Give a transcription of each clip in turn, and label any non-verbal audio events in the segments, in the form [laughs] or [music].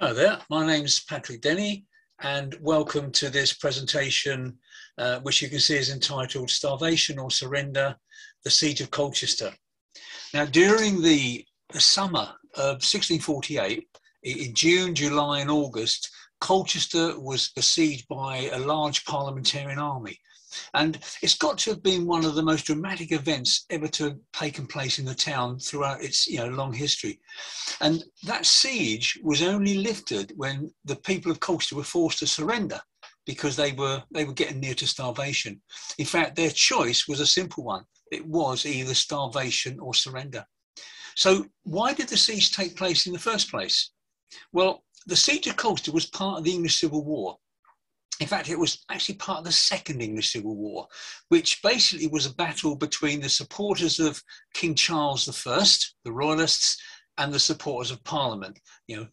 Hi there, my name's Patrick Denney and welcome to this presentation uh, which you can see is entitled Starvation or Surrender, the Siege of Colchester. Now during the summer of 1648, in June, July and August, Colchester was besieged by a large parliamentarian army and it's got to have been one of the most dramatic events ever to have taken place in the town throughout its you know, long history. And that siege was only lifted when the people of Colchester were forced to surrender because they were, they were getting near to starvation. In fact, their choice was a simple one. It was either starvation or surrender. So why did the siege take place in the first place? Well, the siege of Colchester was part of the English Civil War in fact, it was actually part of the Second English Civil War, which basically was a battle between the supporters of King Charles I, the Royalists, and the supporters of Parliament, you know,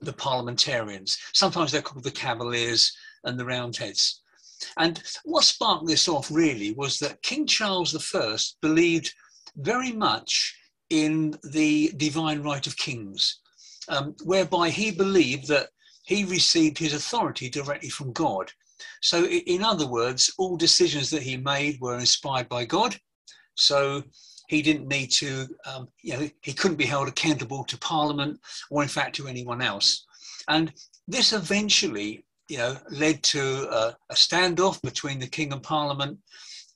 the parliamentarians. Sometimes they're called the Cavaliers and the Roundheads. And what sparked this off really was that King Charles I believed very much in the divine right of kings, um, whereby he believed that he received his authority directly from God. So, in other words, all decisions that he made were inspired by God. So, he didn't need to, um, you know, he couldn't be held accountable to Parliament or, in fact, to anyone else. And this eventually, you know, led to a, a standoff between the King and Parliament,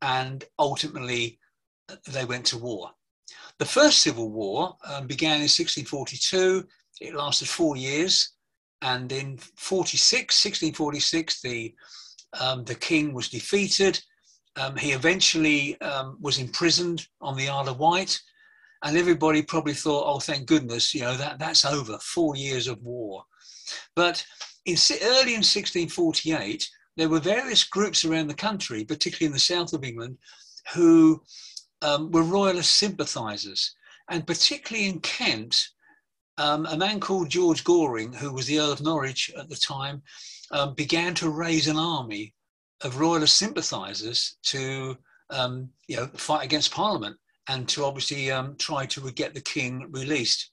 and ultimately uh, they went to war. The First Civil War um, began in 1642. It lasted four years. And in 46, 1646, the, um, the king was defeated. Um, he eventually um, was imprisoned on the Isle of Wight. And everybody probably thought, oh, thank goodness, you know, that, that's over, four years of war. But in, early in 1648, there were various groups around the country, particularly in the south of England, who um, were royalist sympathisers. And particularly in Kent, um, a man called George Goring, who was the Earl of Norwich at the time, um, began to raise an army of royalist sympathisers to um, you know, fight against Parliament and to obviously um, try to get the king released.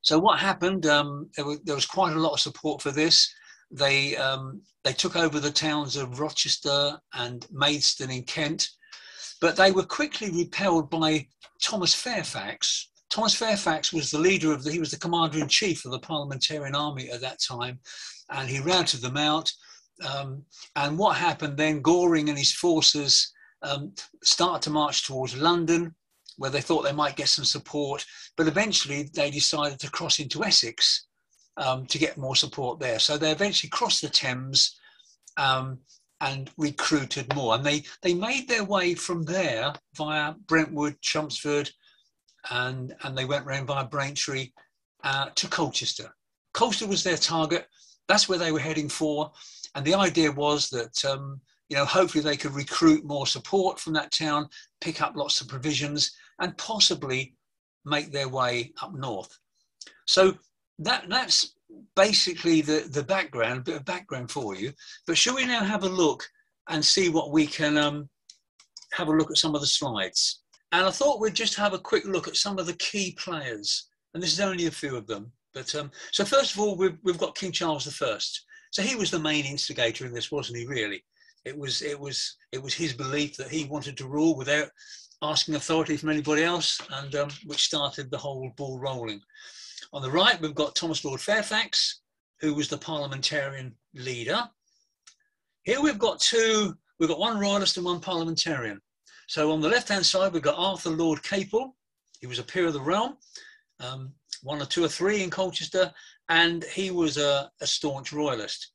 So what happened? Um, there, was, there, was quite a lot of support for this. They um, they took over the towns of Rochester and Maidstone in Kent, but they were quickly repelled by Thomas Fairfax, Thomas Fairfax was the leader of the, he was the commander in chief of the Parliamentarian Army at that time, and he routed them out. Um, and what happened then? Goring and his forces um, started to march towards London, where they thought they might get some support, but eventually they decided to cross into Essex um, to get more support there. So they eventually crossed the Thames um, and recruited more. And they, they made their way from there via Brentwood, Chelmsford, and, and they went round via Braintree uh, to Colchester. Colchester was their target. That's where they were heading for. And the idea was that, um, you know, hopefully they could recruit more support from that town, pick up lots of provisions, and possibly make their way up north. So that, that's basically the, the background, a bit of background for you. But shall we now have a look and see what we can um, have a look at some of the slides? And I thought we'd just have a quick look at some of the key players. And this is only a few of them. But um, so first of all, we've, we've got King Charles I. So he was the main instigator in this, wasn't he? Really, it was it was it was his belief that he wanted to rule without asking authority from anybody else, and um, which started the whole ball rolling. On the right, we've got Thomas Lord Fairfax, who was the parliamentarian leader. Here we've got two. We've got one royalist and one parliamentarian. So on the left-hand side, we've got Arthur Lord Capel. He was a peer of the realm, um, one or two or three in Colchester, and he was a, a staunch royalist.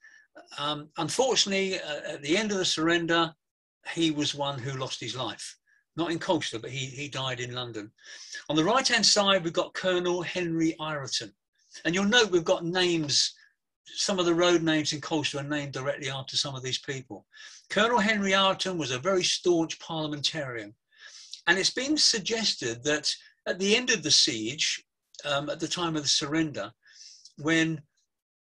Um, unfortunately, uh, at the end of the surrender, he was one who lost his life. Not in Colchester, but he, he died in London. On the right-hand side, we've got Colonel Henry Ireton. And you'll note we've got names some of the road names in Colchester are named directly after some of these people. Colonel Henry Ireton was a very staunch parliamentarian. And it's been suggested that at the end of the siege, um, at the time of the surrender, when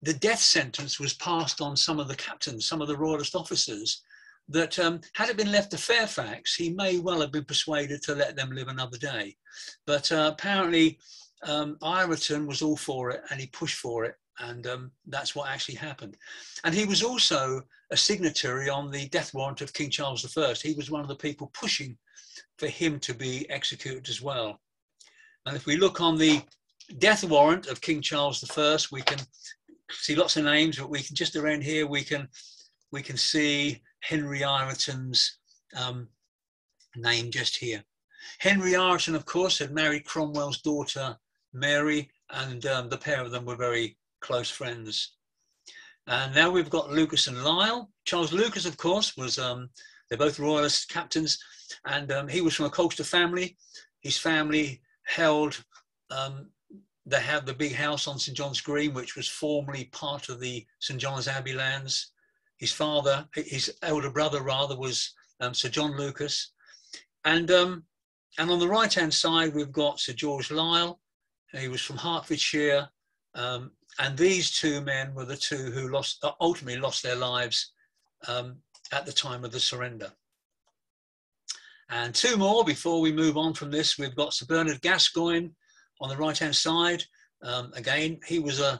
the death sentence was passed on some of the captains, some of the royalist officers, that um, had it been left to Fairfax, he may well have been persuaded to let them live another day. But uh, apparently, um, Ireton was all for it and he pushed for it And um, that's what actually happened. And he was also a signatory on the death warrant of King Charles I. He was one of the people pushing for him to be executed as well. And if we look on the death warrant of King Charles I, we can see lots of names, but we can just around here we can we can see Henry Ireton's um, name just here. Henry Ireton, of course, had married Cromwell's daughter Mary, and um, the pair of them were very close friends. And now we've got Lucas and Lisle. Charles Lucas, of course, was um, they're both royalist captains, and um, he was from a Colchester family. His family held um, they had the big house on St John's Green, which was formerly part of the St John's Abbey lands. His father, his elder brother rather, was um, Sir John Lucas, and um, and on the right hand side we've got Sir George Lisle. He was from Hertfordshire, um, and these two men were the two who lost uh, ultimately lost their lives um, at the time of the surrender. And two more before we move on from this, we've got Sir Bernard Gascoigne on the right hand side. Um, again, he was a,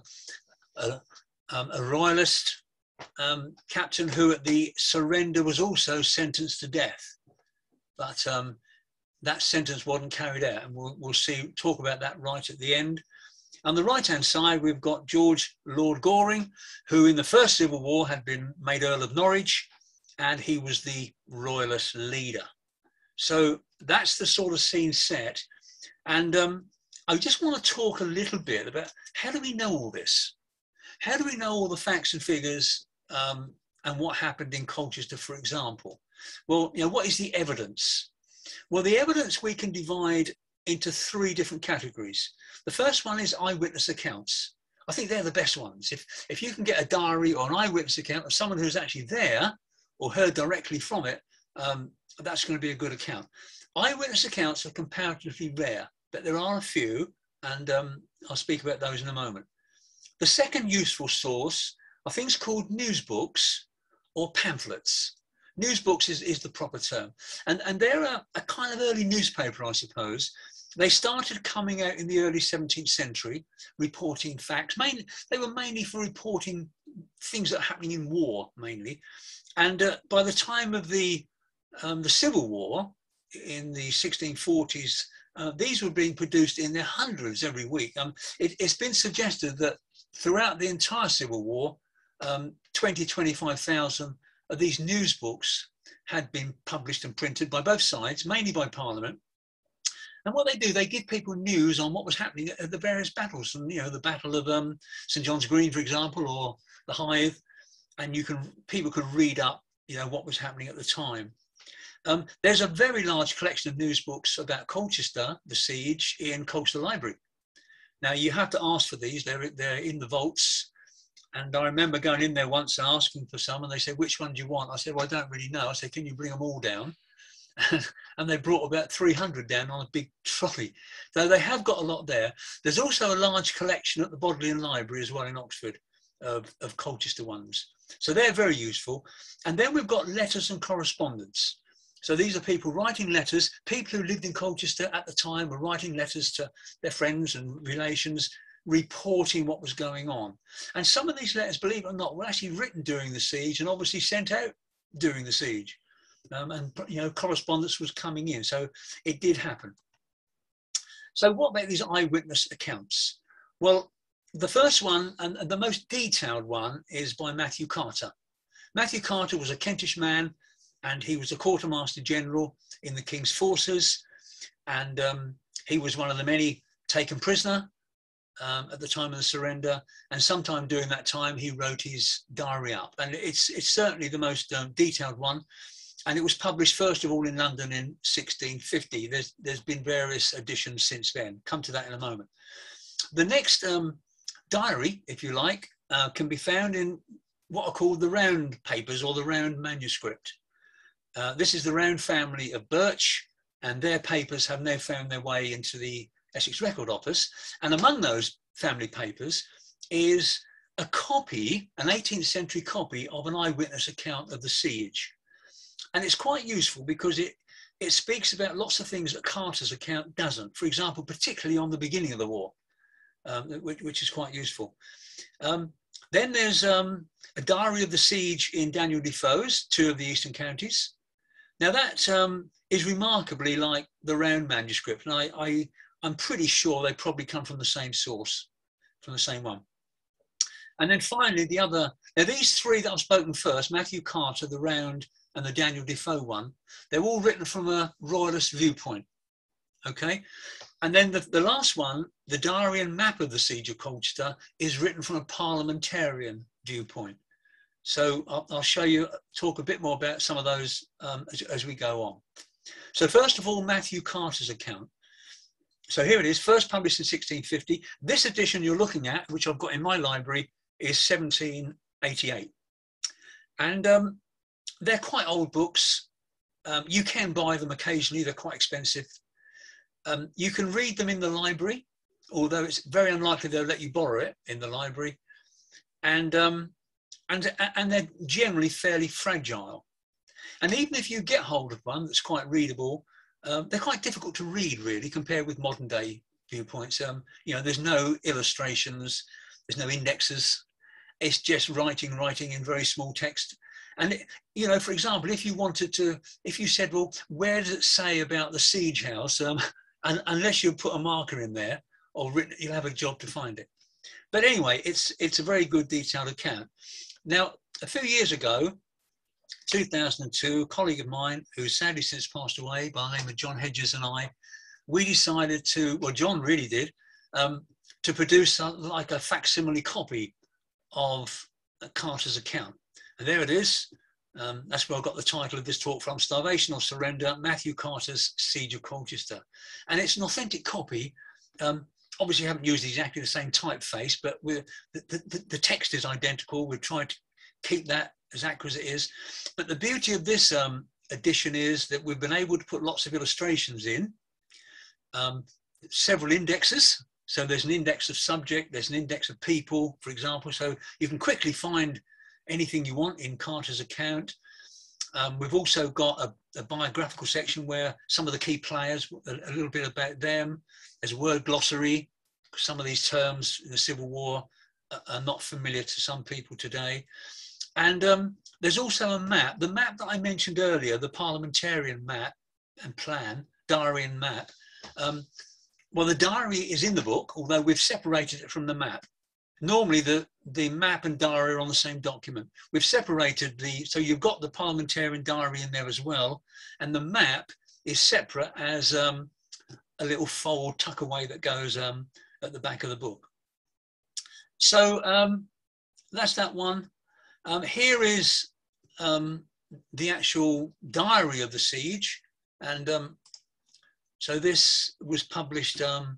a, um, a royalist um, captain who at the surrender was also sentenced to death. But um, that sentence wasn't carried out, and we'll, we'll see, talk about that right at the end. On the right hand side, we've got George Lord Goring, who in the First Civil War had been made Earl of Norwich, and he was the royalist leader. So that's the sort of scene set. And um, I just want to talk a little bit about how do we know all this? How do we know all the facts and figures um, and what happened in Colchester, for example? Well, you know, what is the evidence? Well, the evidence we can divide into three different categories. The first one is eyewitness accounts. I think they're the best ones. If, if you can get a diary or an eyewitness account of someone who's actually there or heard directly from it, um, that's going to be a good account. Eyewitness accounts are comparatively rare, but there are a few, and um, I'll speak about those in a moment. The second useful source are things called news books or pamphlets. News books is, is the proper term. And, and they're a, a kind of early newspaper, I suppose. They started coming out in the early 17th century, reporting facts. Mainly, they were mainly for reporting things that are happening in war, mainly. And uh, by the time of the um, the Civil War in the 1640s, uh, these were being produced in their hundreds every week. Um, it, has been suggested that throughout the entire Civil War, um, 20, 25,000 of these news books had been published and printed by both sides, mainly by Parliament. And what they do, they give people news on what was happening at the various battles, and you know, the Battle of um, St John's Green, for example, or the Hythe, and you can people could read up, you know, what was happening at the time. Um, there's a very large collection of news books about Colchester, the siege, in Colchester Library. Now you have to ask for these, they're, they're in the vaults. And I remember going in there once and asking for some, and they said, Which one do you want? I said, Well, I don't really know. I said, Can you bring them all down? [laughs] and they brought about 300 down on a big trolley. So they have got a lot there. There's also a large collection at the Bodleian Library as well in Oxford of, of Colchester ones. So they're very useful. And then we've got letters and correspondence. So these are people writing letters. People who lived in Colchester at the time were writing letters to their friends and relations, reporting what was going on. And some of these letters, believe it or not, were actually written during the siege and obviously sent out during the siege. Um, and you know, correspondence was coming in, so it did happen. So what about these eyewitness accounts? Well, the first one and the most detailed one is by Matthew Carter. Matthew Carter was a Kentish man and he was a quartermaster general in the king's forces, and um, he was one of the many taken prisoner um, at the time of the surrender. And sometime during that time, he wrote his diary up, and it's it's certainly the most um, detailed one. And it was published first of all in London in 1650. There's there's been various editions since then. Come to that in a moment. The next um, diary, if you like, uh, can be found in what are called the Round papers or the Round manuscript. Uh, this is the Round family of Birch, and their papers have now found their way into the Essex Record Office. And among those family papers is a copy, an 18th century copy of an eyewitness account of the siege. And it's quite useful because it, it speaks about lots of things that Carter's account doesn't. For example, particularly on the beginning of the war. um, which, which, is quite useful. Um, then there's um, a diary of the siege in Daniel Defoe's, Tour of the Eastern counties. Now that um, is remarkably like the Round manuscript, and I, I, I'm pretty sure they probably come from the same source, from the same one. And then finally, the other, now these three that I've spoken first, Matthew Carter, the round, and the Daniel Defoe one, they're all written from a royalist viewpoint. Okay. And then the, the last one, the diary and map of the siege of Colchester, is written from a parliamentarian viewpoint. So I'll, I'll show you, talk a bit more about some of those um, as, as we go on. So first of all, Matthew Carter's account. So here it is, first published in 1650. This edition you're looking at, which I've got in my library, is 1788. And um, they're quite old books. Um, you can buy them occasionally, they're quite expensive. Um, you can read them in the library, although it's very unlikely they'll let you borrow it in the library. And, um, and, and they're generally fairly fragile. And even if you get hold of one that's quite readable, um, they're quite difficult to read, really, compared with modern day viewpoints. Um, you know, there's no illustrations, there's no indexes. It's just writing, writing in very small text. And, you know, for example, if you wanted to, if you said, well, where does it say about the siege house? Um, and, unless you put a marker in there or written, you'll have a job to find it. But anyway, it's, it's a very good detailed account. Now, a few years ago, 2002, a colleague of mine who sadly since passed away by the name of John Hedges and I, we decided to, well, John really did, um, to produce a, like a facsimile copy of Carter's account. There it is. Um, that's where I got the title of this talk from, Starvation or Surrender, Matthew Carter's Siege of Colchester. And it's an authentic copy. Um, obviously, I haven't used exactly the same typeface, but the, the, the, text is identical. We've tried to keep that as accurate as it is. But the beauty of this um, edition is that we've been able to put lots of illustrations in, um, several indexes. So there's an index of subject, there's an index of people, for example. So you can quickly find anything you want in Carter's account. Um, we've also got a, a, biographical section where some of the key players, a, a, little bit about them. There's a word glossary. Some of these terms in the Civil War are, not familiar to some people today. And um, there's also a map, the map that I mentioned earlier, the parliamentarian map and plan, diary and map. Um, well, the diary is in the book, although we've separated it from the map. Normally, the, the map and diary are on the same document. We've separated the, so you've got the parliamentarian diary in there as well, and the map is separate as um, a little fold tuck away that goes um, at the back of the book. So um, that's that one. Um, here is um, the actual diary of the siege. And um, so this was published, um,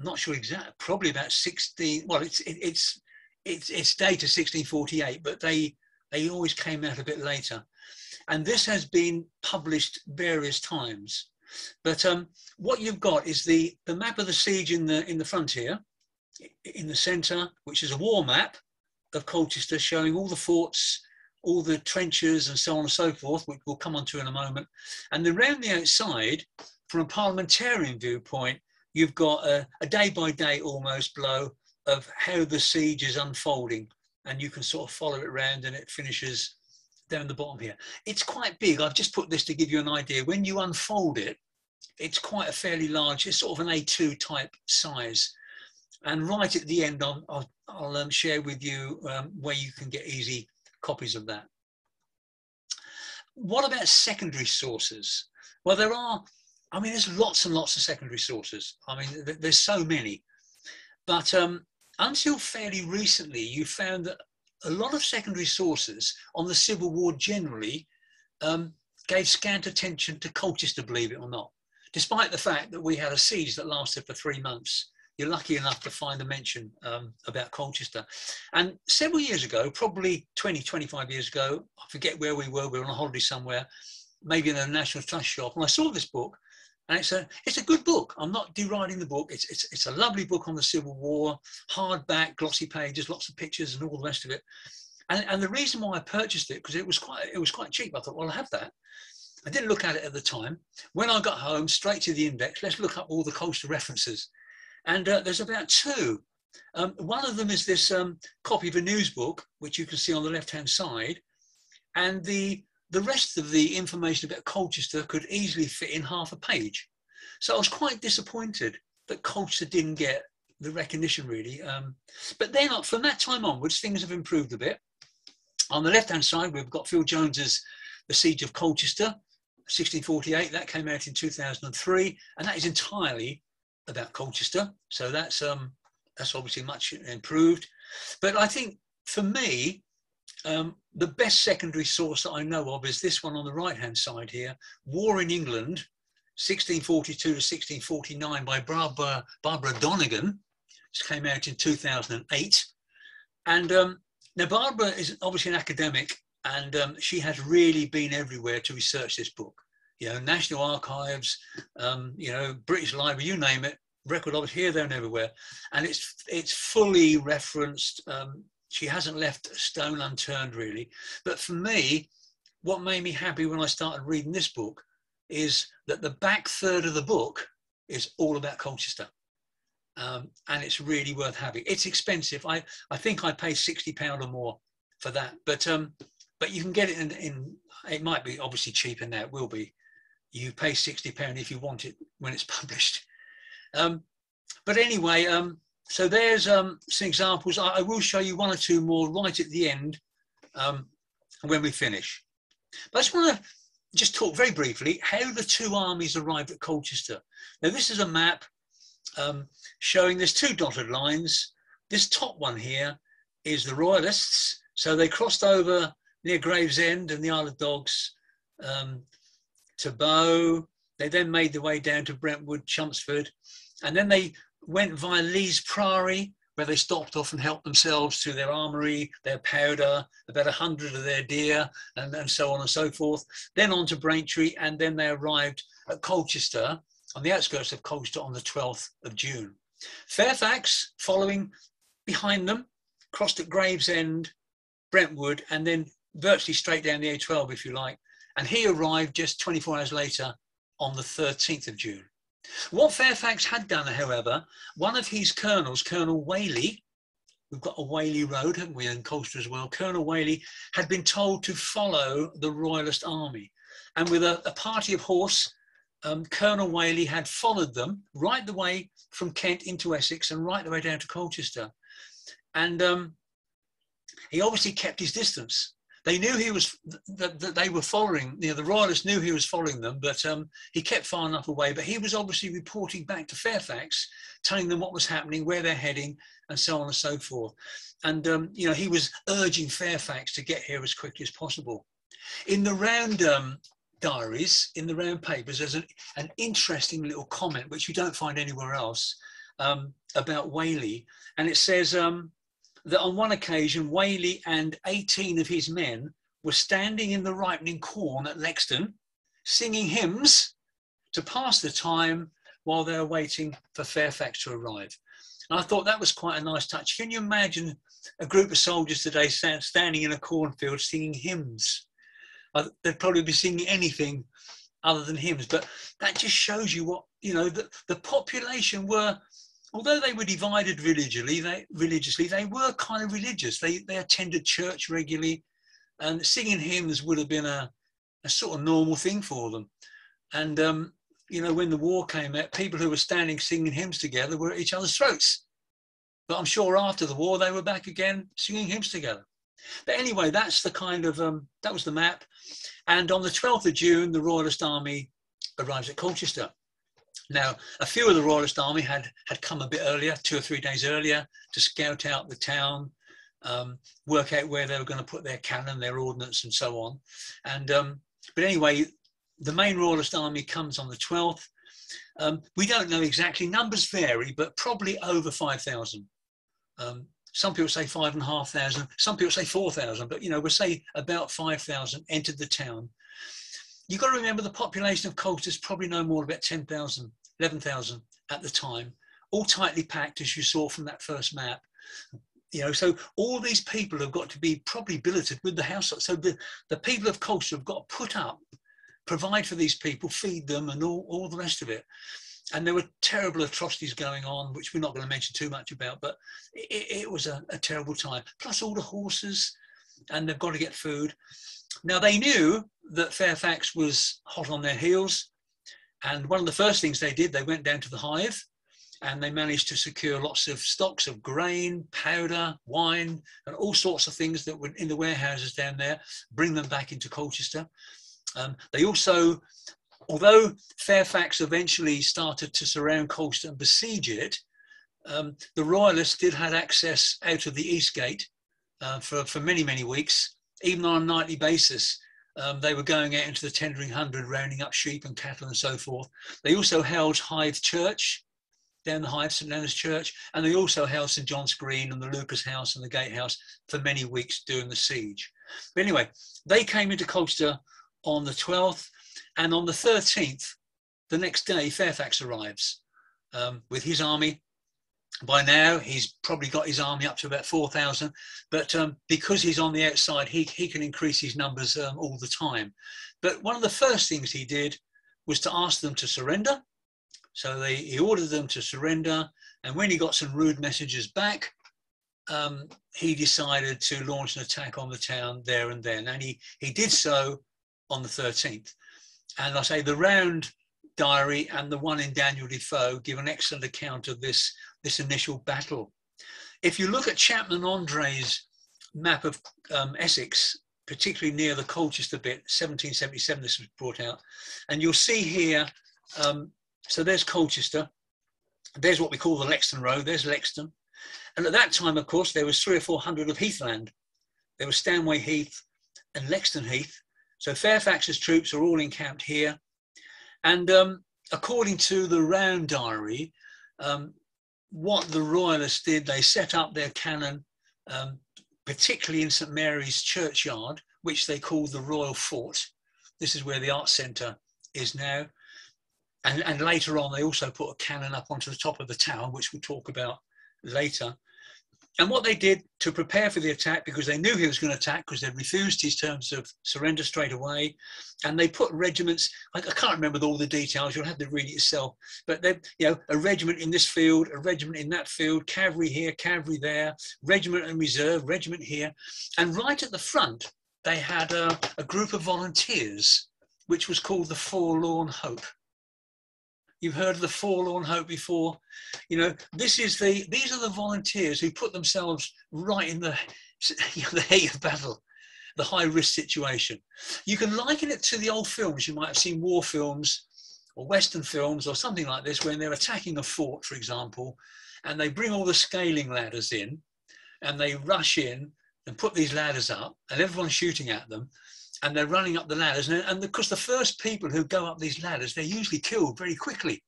I'm not sure exactly, probably about 16, well, it's, it, it's, it's, it's dated 1648, but they, they always came out a bit later. And this has been published various times. But um, what you've got is the, the map of the siege in the, in the frontier, in the centre, which is a war map, of Colchester showing all the forts, all the trenches and so on and so forth, which we'll come on to in a moment. And around the outside, from a parliamentarian viewpoint, you've got a, a day by day almost blow of how the siege is unfolding. And you can sort of follow it around and it finishes down the bottom here. It's quite big. I've just put this to give you an idea. When you unfold it, it's quite a fairly large, it's sort of an A2 type size. And right at the end, I'll, I'll, I'll um, share with you um, where you can get easy copies of that. What about secondary sources? Well, there are, I mean, there's lots and lots of secondary sources. I mean, th there's so many. But um, until fairly recently, you found that a lot of secondary sources on the Civil War generally um, gave scant attention to Colchester, believe it or not, despite the fact that we had a siege that lasted for three months you're lucky enough to find a mention um, about Colchester. And several years ago, probably 20, 25 years ago, I forget where we were, we were on a holiday somewhere, maybe in a National Trust shop, and I saw this book, and it's a, it's a good book. I'm not deriding the book. It's, it's, it's a lovely book on the Civil War, hardback, glossy pages, lots of pictures and all the rest of it. And, and the reason why I purchased it, because it was quite it was quite cheap. I thought, well, I'll have that. I didn't look at it at the time. When I got home, straight to the index, let's look up all the Colchester references And uh, there's about two. Um, one of them is this um, copy of a news book, which you can see on the left-hand side. And the, the rest of the information about Colchester could easily fit in half a page. So I was quite disappointed that Colchester didn't get the recognition really. Um, but then from that time onwards, things have improved a bit. On the left-hand side, we've got Phil Jones's The Siege of Colchester, 1648. That came out in 2003, and that is entirely about Colchester. So that's um, that's obviously much improved. But I think for me, um, the best secondary source that I know of is this one on the right-hand side here, War in England, 1642 to 1649 by Barbara, Barbara Donagan. This came out in 2008. And um, now Barbara is obviously an academic and um, she has really been everywhere to research this book. You know, National Archives, um, you know, British Library, you name it, record office here, there, and everywhere, and it's it's fully referenced. She hasn't left a stone unturned, really. But for me, what made me happy when I started reading this book is that the back third of the book is all about Colchester. Um, and it's really worth having. It's expensive. I, I think I pay sixty pound or more for that, but um, but you can get it in, in. It might be obviously cheaper now. It will be. You pay sixty pound if you want it when it's [laughs] published. Um, but anyway, um, so there's um, some examples. I, I, will show you one or two more right at the end um, when we finish. But I just want to just talk very briefly how the two armies arrived at Colchester. Now this is a map um, showing there's two dotted lines. This top one here is the Royalists. So they crossed over near Gravesend and the Isle of Dogs um, to Bow. They then made their way down to Brentwood, Chelmsford, and then they went via Leez Priory, where they stopped off and helped themselves to their armory, their powder, about a hundred of their deer, and, and so on and so forth. Then on to Braintree, and then they arrived at Colchester, on the outskirts of Colchester on the 12th of June. Fairfax, following behind them, crossed at Gravesend, Brentwood, and then virtually straight down the A12, if you like. And he arrived just 24 hours later on the 13th of June. What Fairfax had done, however, one of his colonels, Colonel Whalley, we've got a Whalley Road, haven't we, in Colchester as well, Colonel Whalley had been told to follow the Royalist army. And with a, a party of horse, um, Colonel Whalley had followed them right the way from Kent into Essex and right the way down to Colchester. And um, he obviously kept his distance they knew he was that, that they were following. You know, the royalists knew he was following them, but um, he kept far enough away. But he was obviously reporting back to Fairfax, telling them what was happening, where they're heading, and so on and so forth. And um, you know, he was urging Fairfax to get here as quickly as possible. In the round um, diaries, in the round papers, there's an, an interesting little comment which you don't find anywhere else um, about Whalley, and it says um, that on one occasion, Whalley and 18 of his men were standing in the ripening corn at Lexden, singing hymns to pass the time while they were waiting for Fairfax to arrive. And I thought that was quite a nice touch. Can you imagine a group of soldiers today standing in a cornfield singing hymns? Uh, they'd probably be singing anything other than hymns, but that just shows you what, you know, the, the population were although they were divided religiously, they religiously they were kind of religious. They they attended church regularly, and singing hymns would have been a, a sort of normal thing for them. And um, you know, when the war came out, people who were standing singing hymns together were at each other's throats. But I'm sure after the war they were back again singing hymns together. But anyway, that's the kind of um, that was the map. And on the 12th of June, the Royalist Army arrives at Colchester. Now, a few of the Royalist Army had, had come a bit earlier, two or three days earlier, to scout out the town, um, work out where they were going to put their cannon, their ordnance, and so on. And um, but anyway, the main Royalist Army comes on the 12th. Um, we don't know exactly, numbers vary, but probably over 5,000. Um, some people say five and a half thousand, some people say 4,000, but you know, we'll say about 5,000 entered the town. You've got to remember the population of Colchester is probably no more about 10,000. 11,000 at the time, all tightly packed as you saw from that first map. You know, so all these people have got to be probably billeted with the house. So the, the people of Colchester have got to put up, provide for these people, feed them and all, all the rest of it. and there were terrible atrocities going on, which we're not going to mention too much about, but it, it was a, a, terrible time. Plus all the horses, and they've got to get food. Now they knew that Fairfax was hot on their heels, and one of the first things they did, they went down to the Hythe, and they managed to secure lots of stocks of grain, powder, wine, and all sorts of things that were in the warehouses down there, bring them back into Colchester. Um, they also although Fairfax eventually started to surround Colchester and besiege it, um, the Royalists did have access out of the East Gate uh, for, for many, many weeks, even on a nightly basis. Um, they were going out into the Tendring Hundred, rounding up sheep and cattle and so forth. They also held Hythe Church, down the Hythe, St Leonard's Church, and they also held St John's Green and the Lucas House and the Gatehouse for many weeks during the siege. But anyway, they came into Colchester on the 12th and on the 13th, the next day, Fairfax arrives um, with his army. By now, he's probably got his army up to about 4,000, but um, because he's on the outside, he, he can increase his numbers um, all the time. But one of the first things he did was to ask them to surrender. So they, he ordered them to surrender. And when he got some rude messages back, um, he decided to launch an attack on the town there and then. And he, he did so on the 13th. And I say the round diary and the one in Daniel Defoe give an excellent account of this, this initial battle. If you look at Chapman Andre's map of um, Essex, particularly near the Colchester bit, 1777 this was brought out, and you'll see here, um, so there's Colchester, there's what we call the Lexden Road, there's Lexden, and at that time, of course, there was three or four hundred of heathland. There was Stanway Heath and Lexden Heath, so Fairfax's troops are all encamped here. And um, according to the Round Diary, um, what the Royalists did, they set up their cannon, um, particularly in St Mary's Churchyard, which they called the Royal Fort. This is where the Arts Centre is now. And, and later on, they also put a cannon up onto the top of the tower, which we'll talk about later. And what they did to prepare for the attack, because they knew he was going to attack, because they'd refused his terms of surrender straight away, and they put regiments. I can't remember all the details. You'll have to read it yourself. But they, you know, a regiment in this field, a regiment in that field, cavalry here, cavalry there, regiment and reserve, regiment here, and right at the front they had a, a group of volunteers, which was called the Forlorn Hope. You've heard of the forlorn hope before. You know, this is the these are the volunteers who put themselves right in the, [laughs] the heat of battle, the high risk situation. You can liken it to the old films. You might have seen war films or Western films or something like this when they're attacking a fort, for example, and they bring all the scaling ladders in and they rush in and put these ladders up and everyone's shooting at them and they're running up the ladders. And, and because the first people who go up these ladders, they're usually killed very quickly.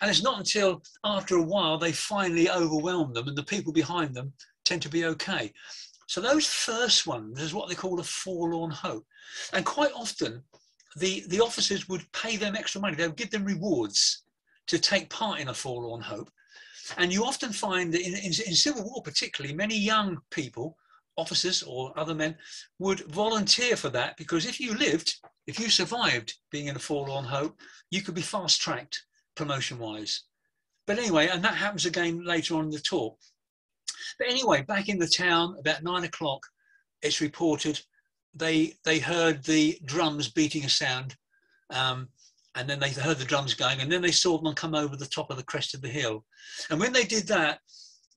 And it's not until after a while they finally overwhelm them and the people behind them tend to be okay. So those first ones is what they call a forlorn hope. And quite often the, the officers would pay them extra money. They would give them rewards to take part in a forlorn hope. And you often find that in, in, in Civil War particularly, many young people officers or other men would volunteer for that because if you lived, if you survived being in a forlorn hope, you could be fast tracked promotion wise. But anyway, and that happens again later on in the talk. But anyway, back in the town about nine o'clock, it's reported they they heard the drums beating a sound, um, and then they heard the drums going, and then they saw them come over the top of the crest of the hill. And when they did that,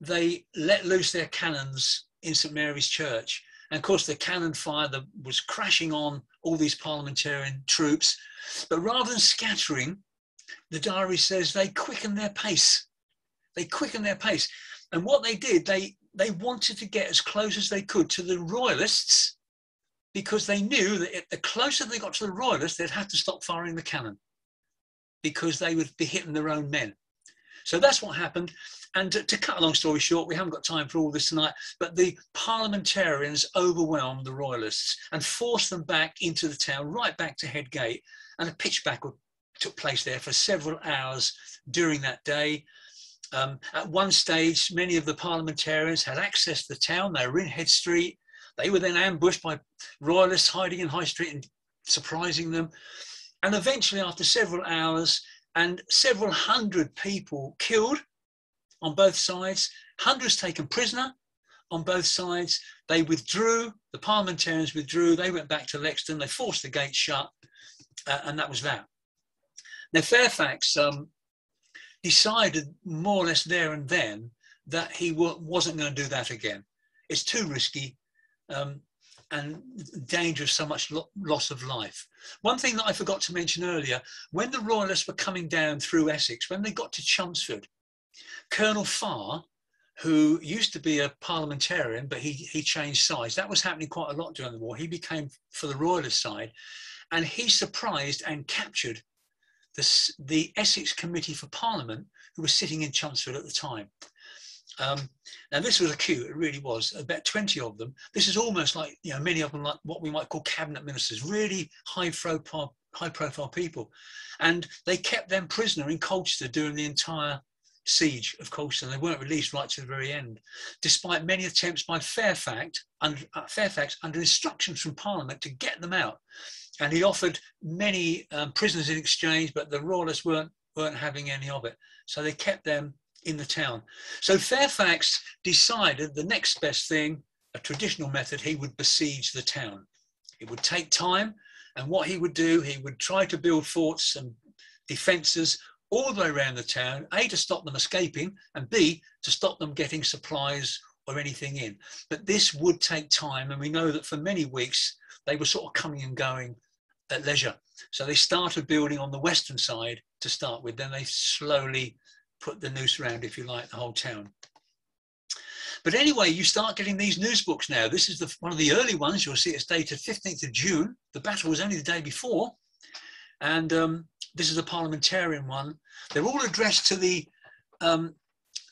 they let loose their cannons in St Mary's Church. And of course, the cannon fire that was crashing on all these parliamentarian troops. But rather than scattering, the diary says they quickened their pace. They quickened their pace. And what they did, they, they wanted to get as close as they could to the royalists because they knew that the closer they got to the royalists, they'd have to stop firing the cannon because they would be hitting their own men. So that's what happened. And to, to, cut a long story short, we haven't got time for all this tonight, but the parliamentarians overwhelmed the royalists and forced them back into the town, right back to Headgate. And a pitch battle took place there for several hours during that day. Um, at one stage, many of the parliamentarians had access to the town. They were in Head Street. They were then ambushed by royalists hiding in High Street and surprising them. And eventually, after several hours, and several hundred people killed on both sides, hundreds taken prisoner on both sides. They withdrew, the parliamentarians withdrew, they went back to Lexden, they forced the gates shut, uh, and that was that. Now, Fairfax um, decided more or less there and then that he wasn't going to do that again. It's too risky um, and danger of so much lo loss of life. One thing that I forgot to mention earlier, when the Royalists were coming down through Essex, when they got to Chelmsford, Colonel Farr, who used to be a parliamentarian, but he, he changed sides. That was happening quite a lot during the war. He became for the Royalist side, and he surprised and captured the, the Essex Committee for Parliament, who was sitting in Chelmsford at the time. Um, now this was acute, it really was, about 20 of them. This is almost like, you know, many of them like what we might call cabinet ministers, really high profile, high profile people. And they kept them prisoner in Colchester during the entire siege of Colchester. They weren't released right to the very end, despite many attempts by Fairfax under, uh, Fairfax under instructions from Parliament to get them out. And he offered many um, prisoners in exchange, but the royalists weren't, weren't having any of it. So they kept them in the town. So Fairfax decided the next best thing, a traditional method, he would besiege the town. It would take time, and what he would do, he would try to build forts and defences all the way around the town, A, to stop them escaping, and B, to stop them getting supplies or anything in. But this would take time, and we know that for many weeks they were sort of coming and going at leisure. So they started building on the western side to start with, then they slowly put the noose around, if you like, the whole town. But anyway, you start getting these news books now. This is the, one of the early ones. You'll see it's dated 15th of June. The battle was only the day before. And um, this is a parliamentarian one. They're all addressed to the um,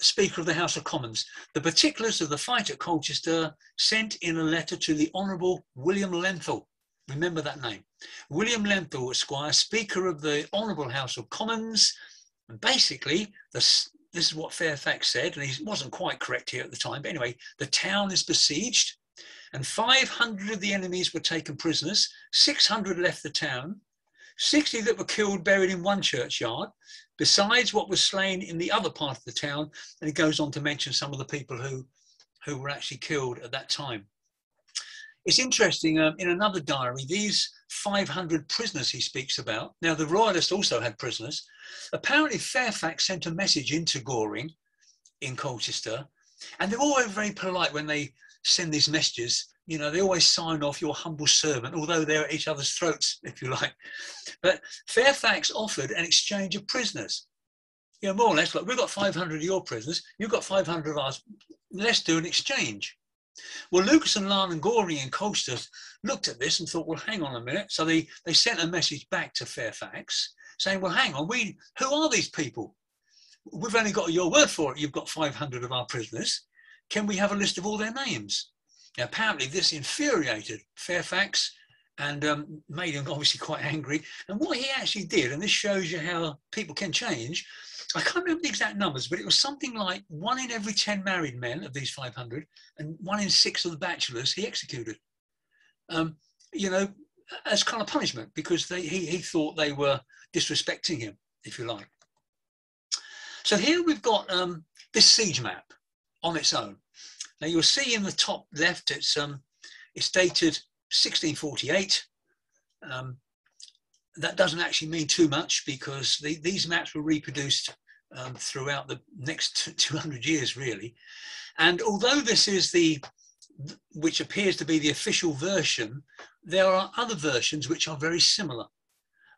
Speaker of the House of Commons. The particulars of the fight at Colchester sent in a letter to the Honourable William Lenthall. Remember that name. William Lenthall, Esquire, Speaker of the Honourable House of Commons, and basically, this, this is what Fairfax said, and he wasn't quite correct here at the time, but anyway, the town is besieged, and 500 of the enemies were taken prisoners, 600 left the town, 60 that were killed buried in one churchyard, besides what was slain in the other part of the town, and he goes on to mention some of the people who, who were actually killed at that time. It's interesting, um, in another diary, these 500 prisoners he speaks about. Now, the Royalists also had prisoners. Apparently, Fairfax sent a message into Goring in Colchester, and they're always very polite when they send these messages. You know, they always sign off your humble servant, although they're at each other's throats, [laughs] if you like. But Fairfax offered an exchange of prisoners. You know, more or less, like, we've got 500 of your prisoners, you've got 500 of ours, let's do an exchange. Well, Lucas and Larne and Goring and Colchester looked at this and thought, well, hang on a minute. So they, they sent a message back to Fairfax saying, well, hang on, we, who are these people? We've only got your word for it. You've got 500 of our prisoners. Can we have a list of all their names? Now, apparently this infuriated Fairfax and um, made him [laughs] obviously quite angry. And what he actually did, and this shows you how people can change, I can't remember the exact numbers, but it was something like one in every 10 married men of these 500 and one in six of the bachelors he executed. Um, you know, as kind of punishment because they, he, he thought they were disrespecting him, if you like. So here we've got um, this siege map on its own. Now you'll see in the top left, it's, um, it's dated 1648. Um, that doesn't actually mean too much because the, these maps were reproduced um, throughout the next 200 years, really. And although this is the, which appears to be the official version, there are other versions which are very similar.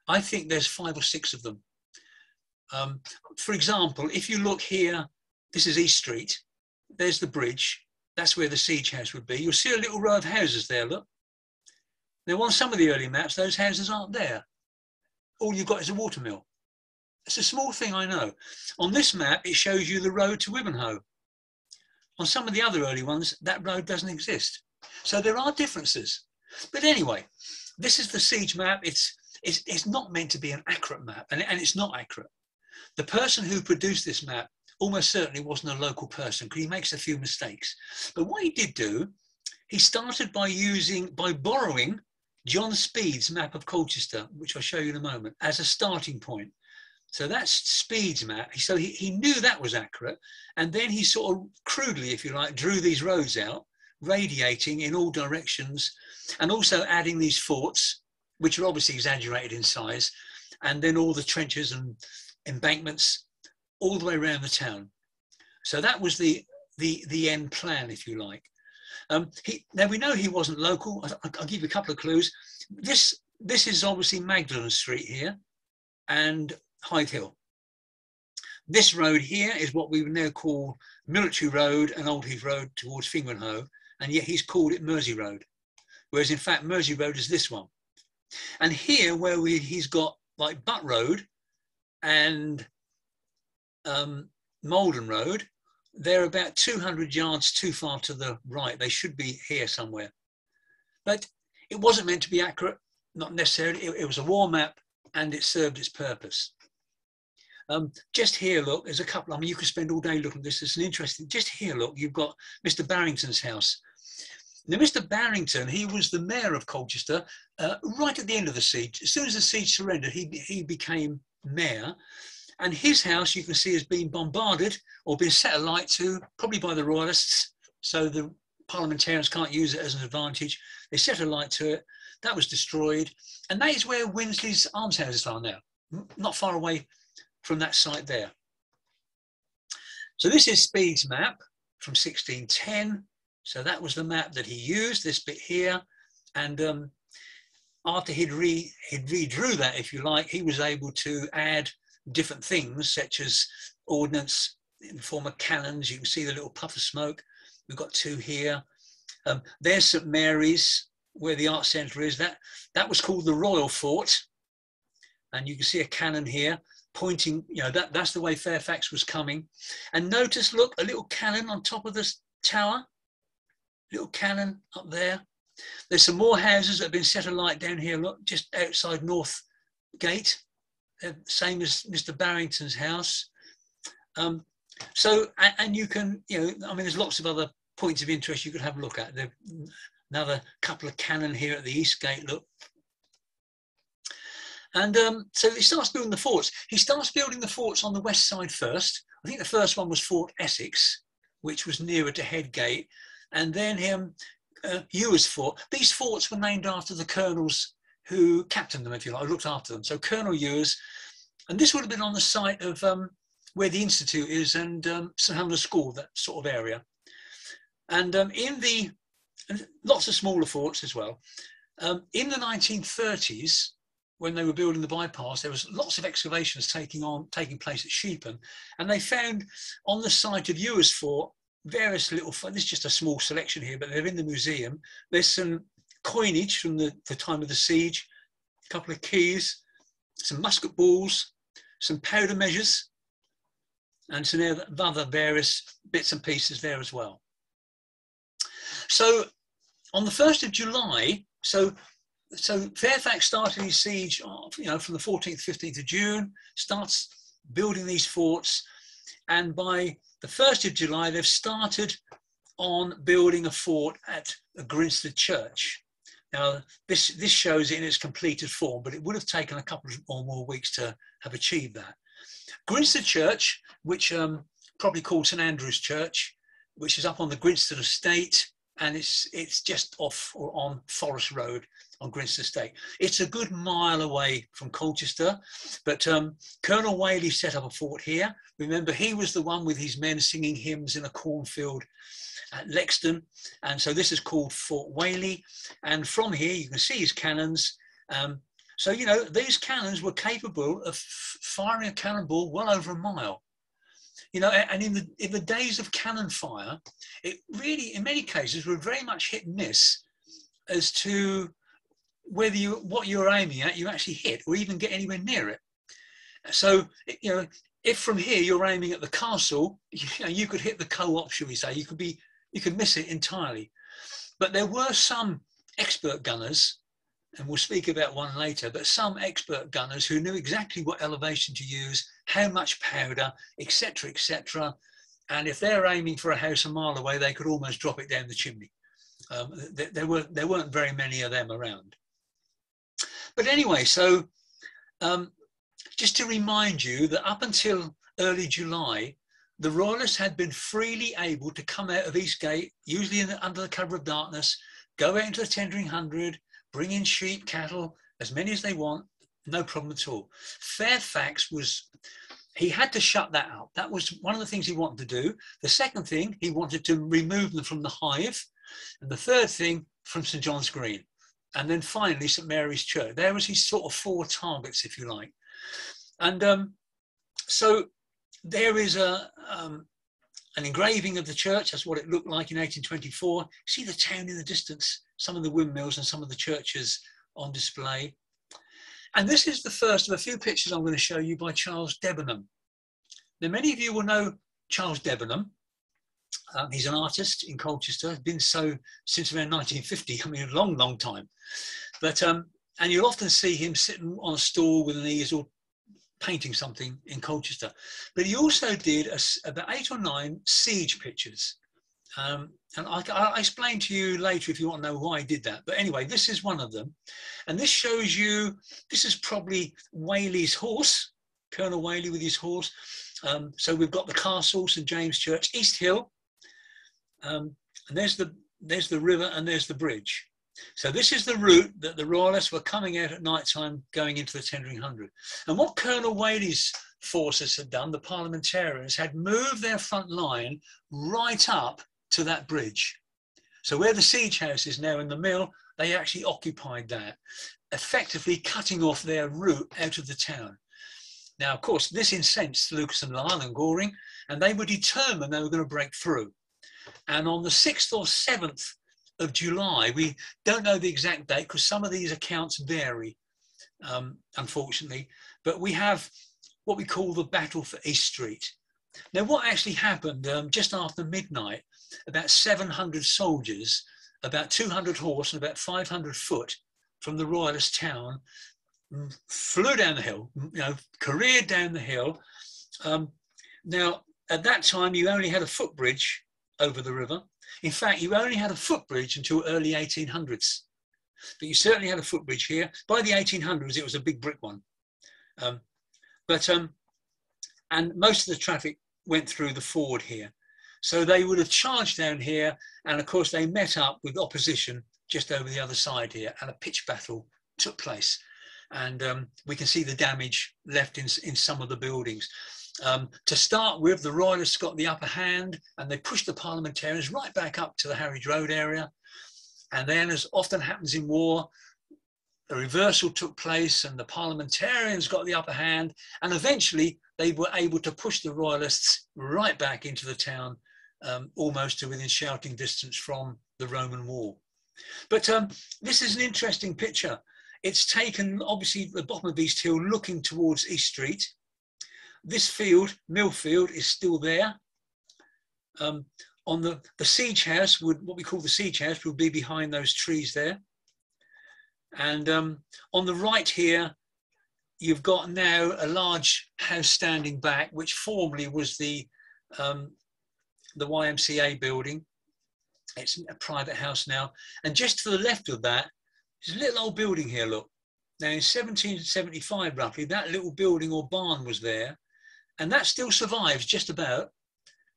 I think there's five or six of them. Um, for example, if you look here, this is East Street, there's the bridge, that's where the siege house would be. You'll see a little row of houses there, look. Now on some of the early maps, those houses aren't there all you've got is a watermill. It's a small thing, I know. On this map, it shows you the road to Wivenhoe. On some of the other early ones, that road doesn't exist. So there are differences. But anyway, this is the siege map. It's, it's, it's not meant to be an accurate map, and, and it's not accurate. The person who produced this map almost certainly wasn't a local person because he makes a few mistakes. But what he did do, he started by using, by borrowing John Speed's map of Colchester, which I'll show you in a moment, as a starting point. So that's Speed's map. So he, he knew that was accurate. And then he sort of crudely, if you like, drew these roads out, radiating in all directions, and also adding these forts, which are obviously exaggerated in size, and then all the trenches and embankments all the way around the town. So that was the, the, the end plan, if you like. Um, he, now we know he wasn't local. I, will give you a couple of clues. This, this is obviously Magdalen Street here and Hythe Hill. This road here is what we would now call Military Road and Old Heath Road towards Fingringhoe, and yet he's called it Mersea Road, whereas in fact Mersea Road is this one. And here where we, he's got like Butt Road and um, Maldon Road, they're about 200 yards too far to the right. They should be here somewhere. But it wasn't meant to be accurate, not necessarily. It, it was a war map and it served its purpose. Um, just here, look, there's a couple. I mean, you could spend all day looking at this. It's an interesting. Just here, look, you've got Mr. Barrington's house. Now, Mr. Barrington, he was the mayor of Colchester uh, right at the end of the siege. As soon as the siege surrendered, he, he became mayor. And his house, you can see, has been bombarded or been set alight to, probably by the royalists. So the parliamentarians can't use it as an advantage. They set alight to it. That was destroyed. And that is where Winsley's almshouses are now, not far away from that site there. So this is Speed's map from 1610. So that was the map that he used, this bit here. And um, after he'd, re, he'd redrew that, if you like, he was able to add different things such as ordnance in the form of cannons. You can see the little puff of smoke. We've got two here. Um, there's St Mary's, where the art centre is. That, that was called the Royal Fort. And you can see a cannon here pointing, you know, that, that's the way Fairfax was coming. And notice, look, a little cannon on top of this tower, little cannon up there. There's some more houses that have been set alight down here, look, just outside North Gate, same as Mr. Barrington's house. Um, so, and, and, you can, you know, I mean, there's lots of other points of interest you could have a look at. There, another couple of cannon here at the East Gate, look, and um, so he starts building the forts. He starts building the forts on the west side first. I think the first one was Fort Essex, which was nearer to Headgate. And then him, uh, Ewers Fort. These forts were named after the colonels who captained them, if you like, looked after them. So Colonel Ewers, and this would have been on the site of um, where the Institute is and um, St Helena School, that sort of area. And um, in the, and lots of smaller forts as well. Um, in the 1930s, when they were building the bypass, there was lots of excavations taking on taking place at Sheepen, and they found on the site of Ewers Fort various little. This is just a small selection here, but they're in the museum. There's some coinage from the, the time of the siege, a couple of keys, some musket balls, some powder measures, and some other various bits and pieces there as well. So on the 1st of July, so so Fairfax started his siege, uh, you know, from the 14th, 15th of June, starts building these forts, and by the 1st of July, they've started on building a fort at Greenstead Church. Now, this, this shows in its completed form, but it would have taken a couple or more weeks to have achieved that. Greenstead Church, which um, probably called St Andrew's Church, which is up on the Greenstead estate, and it's, it's just off or on Forest Road on Greenstead Estate. It's a good mile away from Colchester, but um, Colonel Whalley set up a fort here. Remember, he was the one with his men singing hymns in a cornfield at Lexden, and so this is called Fort Whalley. And from here, you can see his cannons. Um, so, you know, these cannons were capable of firing a cannonball well over a mile. You know, and in the, in the days of cannon fire, it really, in many cases, were very much hit and miss as to whether you what you're aiming at you actually hit or even get anywhere near it. So you know if from here you're aiming at the castle, [laughs] you, know, you could hit the co-op, should we say? You could be you could miss it entirely. But there were some expert gunners, and we'll speak about one later. But some expert gunners who knew exactly what elevation to use, how much powder, etc., etc. And if they're aiming for a house a mile away, they could almost drop it down the chimney. Um, there, there, were, there weren't very many of them around. But anyway, so um, just to remind you that up until early July, the Royalists had been freely able to come out of Eastgate, usually the, under the cover of darkness, go out into the Tendring Hundred, bring in sheep, cattle, as many as they want, no problem at all. Fairfax was, he had to shut that up. That was one of the things he wanted to do. The second thing, he wanted to remove them from the Hythe. And the third thing, from St John's Green. And then finally, St Mary's Church. There was his sort of four targets, if you like. And um, so there is a, um, an engraving of the church. That's what it looked like in 1824. See the town in the distance, some of the windmills and some of the churches on display. And this is the first of a few pictures I'm going to show you by Charles Debenham. Now, many of you will know Charles Debenham. Um, he's an artist in Colchester, been so since around 1950, I mean, a long, long time. But, um, and you'll often see him sitting on a stool with an easel painting something in Colchester. But he also did a, about eight or nine siege pictures. Um, and I, will explain to you later if you want to know why I did that. But anyway, this is one of them. And this shows you, this is probably Whalley's horse, Colonel Whalley with his horse. Um, so we've got the castle, St James Church, East Hill. Um, and there's the, there's the river and there's the bridge. So this is the route that the royalists were coming out at night time going into the Tendring Hundred. And what Colonel Whalley's forces had done, the parliamentarians, had moved their front line right up to that bridge. So where the siege house is now in the mill, they actually occupied that, effectively cutting off their route out of the town. Now, of course, this incensed Lucas and Lisle and Goring, and they were determined they were going to break through. And on the 6th or 7th of July. We don't know the exact date because some of these accounts vary, um, unfortunately. But we have what we call the Battle for East Street. Now, what actually happened um, just after midnight, about 700 soldiers, about 200 horse, and about 500 foot from the royalist town mm, flew down the hill, mm, you know, careered down the hill. Um, now, at that time, you only had a footbridge over the river. In fact, you only had a footbridge until early 1800s, but you certainly had a footbridge here. By the 1800s, it was a big brick one. Um, but, um, and most of the traffic went through the ford here. So they would have charged down here, and of course they met up with opposition just over the other side here, and a pitch battle took place. And um, we can see the damage left in, in some of the buildings. Um, to start with, the Royalists got the upper hand and they pushed the parliamentarians right back up to the Harwich Road area. And then, as often happens in war, a reversal took place and the parliamentarians got the upper hand. And eventually, they were able to push the Royalists right back into the town, um, almost to within shouting distance from the Roman wall. But um, this is an interesting picture. It's taken, obviously, the bottom of East Hill looking towards East Street. This field, Millfield, is still there. Um, on the, the siege house, would what we call the siege house, would be behind those trees there. And um, on the right here, you've got now a large house standing back, which formerly was the, um, the YMCA building. It's a private house now. And just to the left of that, there's a little old building here, look. Now in 1775 roughly, that little building or barn was there and that still survives just about.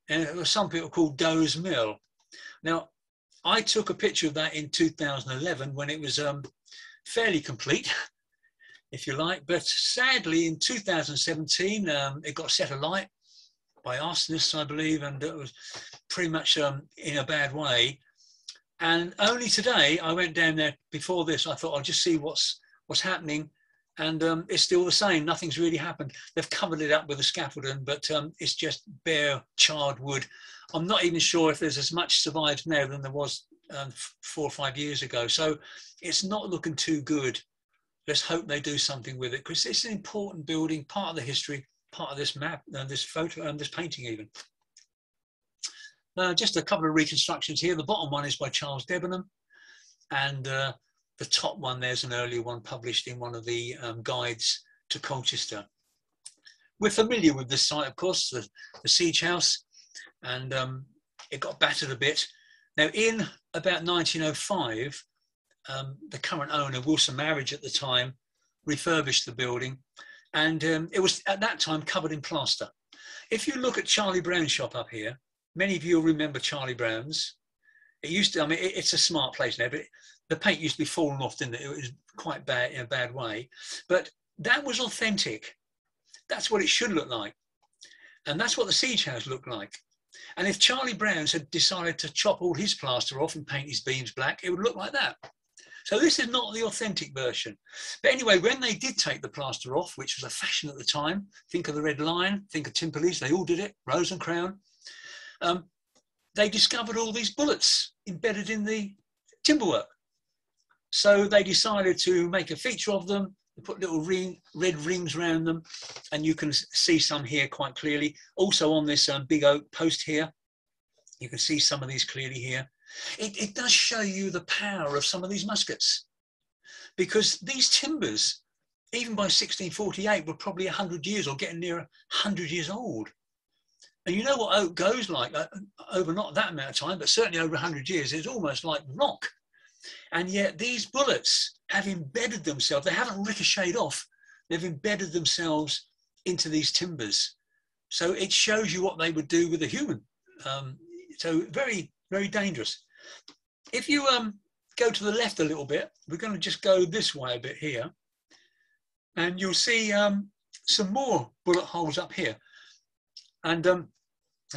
And it was some people called Doe's Mill. Now, I took a picture of that in 2011 when it was um, fairly complete, [laughs] if you like. But sadly, in 2017, um, it got set alight by arsonists, I believe, and it was pretty much um, in a bad way. And only today, I went down there. Before this, I thought I'll just see what's what's happening and um, it's still the same. Nothing's really happened. They've covered it up with a scaffolding, but um, it's just bare charred wood. I'm not even sure if there's as much survived now than there was um, four or five years ago. So it's not looking too good. Let's hope they do something with it because it's an important building, part of the history, part of this map, and uh, this photo, and um, this painting even. Uh, just a couple of reconstructions here. The bottom one is by Charles Debenham, and uh, the top one, there's an earlier one published in one of the um, guides to Colchester. We're familiar with this site, of course, the, the siege house, and um, it got battered a bit. Now, in about 1905, um, the current owner, Wilson Marriage at the time, refurbished the building And um, it was at that time covered in plaster. If you look at Charlie Brown's shop up here, many of you will remember Charlie Brown's. It used to, I mean, it, it's a smart place now, but the paint used to be falling off, didn't it? It was quite bad in a bad way. But that was authentic. That's what it should look like. And that's what the siege house looked like. And if Charlie Brown's had decided to chop all his plaster off and paint his beams black, it would look like that. So this is not the authentic version. But anyway, when they did take the plaster off, which was a fashion at the time, think of the Red Lion, think of Timperley's, they all did it, Rose and Crown. Um, they discovered all these bullets embedded in the timberwork. So they decided to make a feature of them, they put little ring, red rings around them, and you can see some here quite clearly. Also on this um, big oak post here, you can see some of these clearly here. It, it does show you the power of some of these muskets because these timbers, even by 1648, were probably 100 years or getting near 100 years old. And you know what oak goes like uh, over not that amount of time, but certainly over 100 years, it's almost like rock. And yet these bullets have embedded themselves, they haven't ricocheted off, they've embedded themselves into these timbers. So it shows you what they would do with a human. Um, so very, very dangerous. If you um, go to the left a little bit, we're going to just go this way a bit here, and you'll see um, some more bullet holes up here. And um,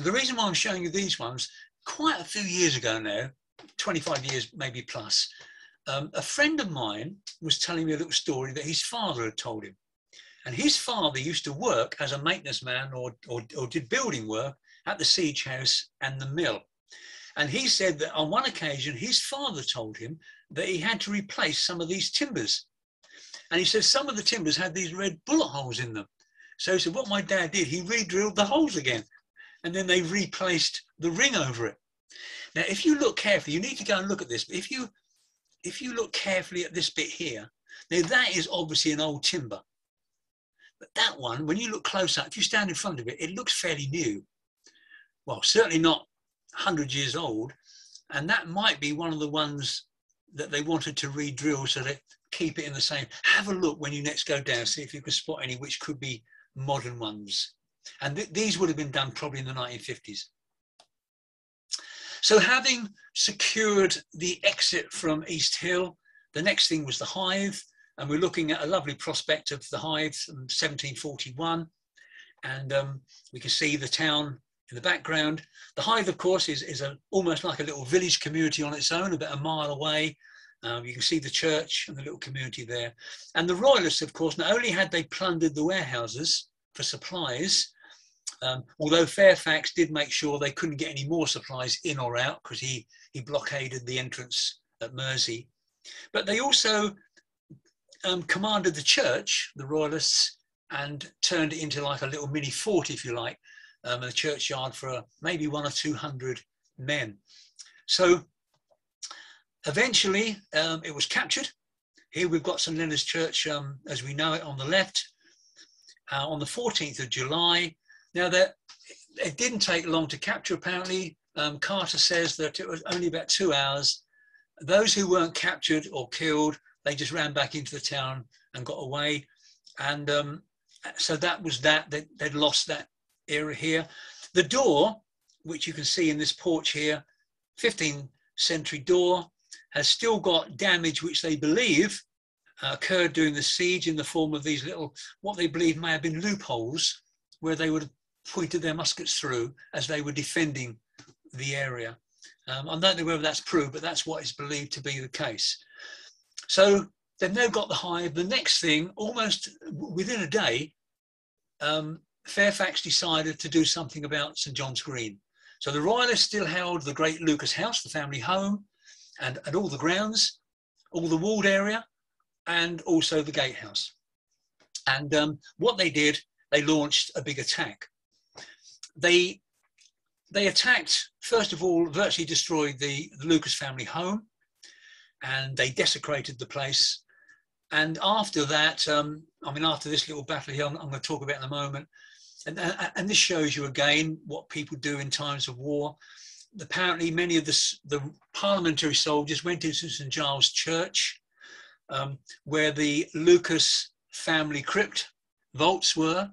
the reason why I'm showing you these ones, quite a few years ago now, 25 years maybe plus, um, a friend of mine was telling me a little story that his father had told him. And his father used to work as a maintenance man or, or, or did building work at the siege house and the mill. And he said that on one occasion, his father told him that he had to replace some of these timbers. And he said some of the timbers had these red bullet holes in them. So he said, what my dad did, he re-drilled the holes again. And then they replaced the ring over it. Now, if you look carefully, you need to go and look at this. But if you, if you look carefully at this bit here, now that is obviously an old timber. But that one, when you look closer, if you stand in front of it, it looks fairly new. Well, certainly not 100 years old. And that might be one of the ones that they wanted to re-drill so they keep it in the same. Have a look when you next go down, see if you can spot any which could be modern ones. And th these would have been done probably in the 1950s. So having secured the exit from East Hill, the next thing was the Hythe, and we're looking at a lovely prospect of the Hythe from 1741. And um, we can see the town in the background. The Hythe, of course, is, is a, almost like a little village community on its own, about a mile away. Um, you can see the church and the little community there. And the Royalists, of course, not only had they plundered the warehouses for supplies, um, although Fairfax did make sure they couldn't get any more supplies in or out because he, he blockaded the entrance at Mersea. But they also um, commanded the church, the Royalists, and turned it into like a little mini fort, if you like, um, a churchyard for uh, maybe one or two hundred men. So eventually um, it was captured. Here we've got St Leonard's Church um, as we know it on the left. Uh, on the 14th of July, now, that it didn't take long to capture, apparently. Um, Carter says that it was only about two hours. Those who weren't captured or killed, they just ran back into the town and got away. And um, so that was that. They, they'd lost that area here. The door, which you can see in this porch here, 15th century door, has still got damage which they believe uh, occurred during the siege in the form of these little, what they believe may have been loopholes where they would pointed their muskets through as they were defending the area. Um, I don't know whether that's proved, but that's what is believed to be the case. So they've now got the Hythe. The next thing, almost within a day, um, Fairfax decided to do something about St John's Green. So the Royalists still held the great Lucas House, the family home, and, and all the grounds, all the walled area, and also the gatehouse. And um, what they did, they launched a big attack they they attacked first of all, virtually destroyed the, the Lucas family home, and they desecrated the place. And after that, um, I mean, after this little battle here, I'm, I'm, going to talk about in a moment. And, and this shows you again what people do in times of war. Apparently, many of the, the parliamentary soldiers went into St Giles Church, um, where the Lucas family crypt vaults were,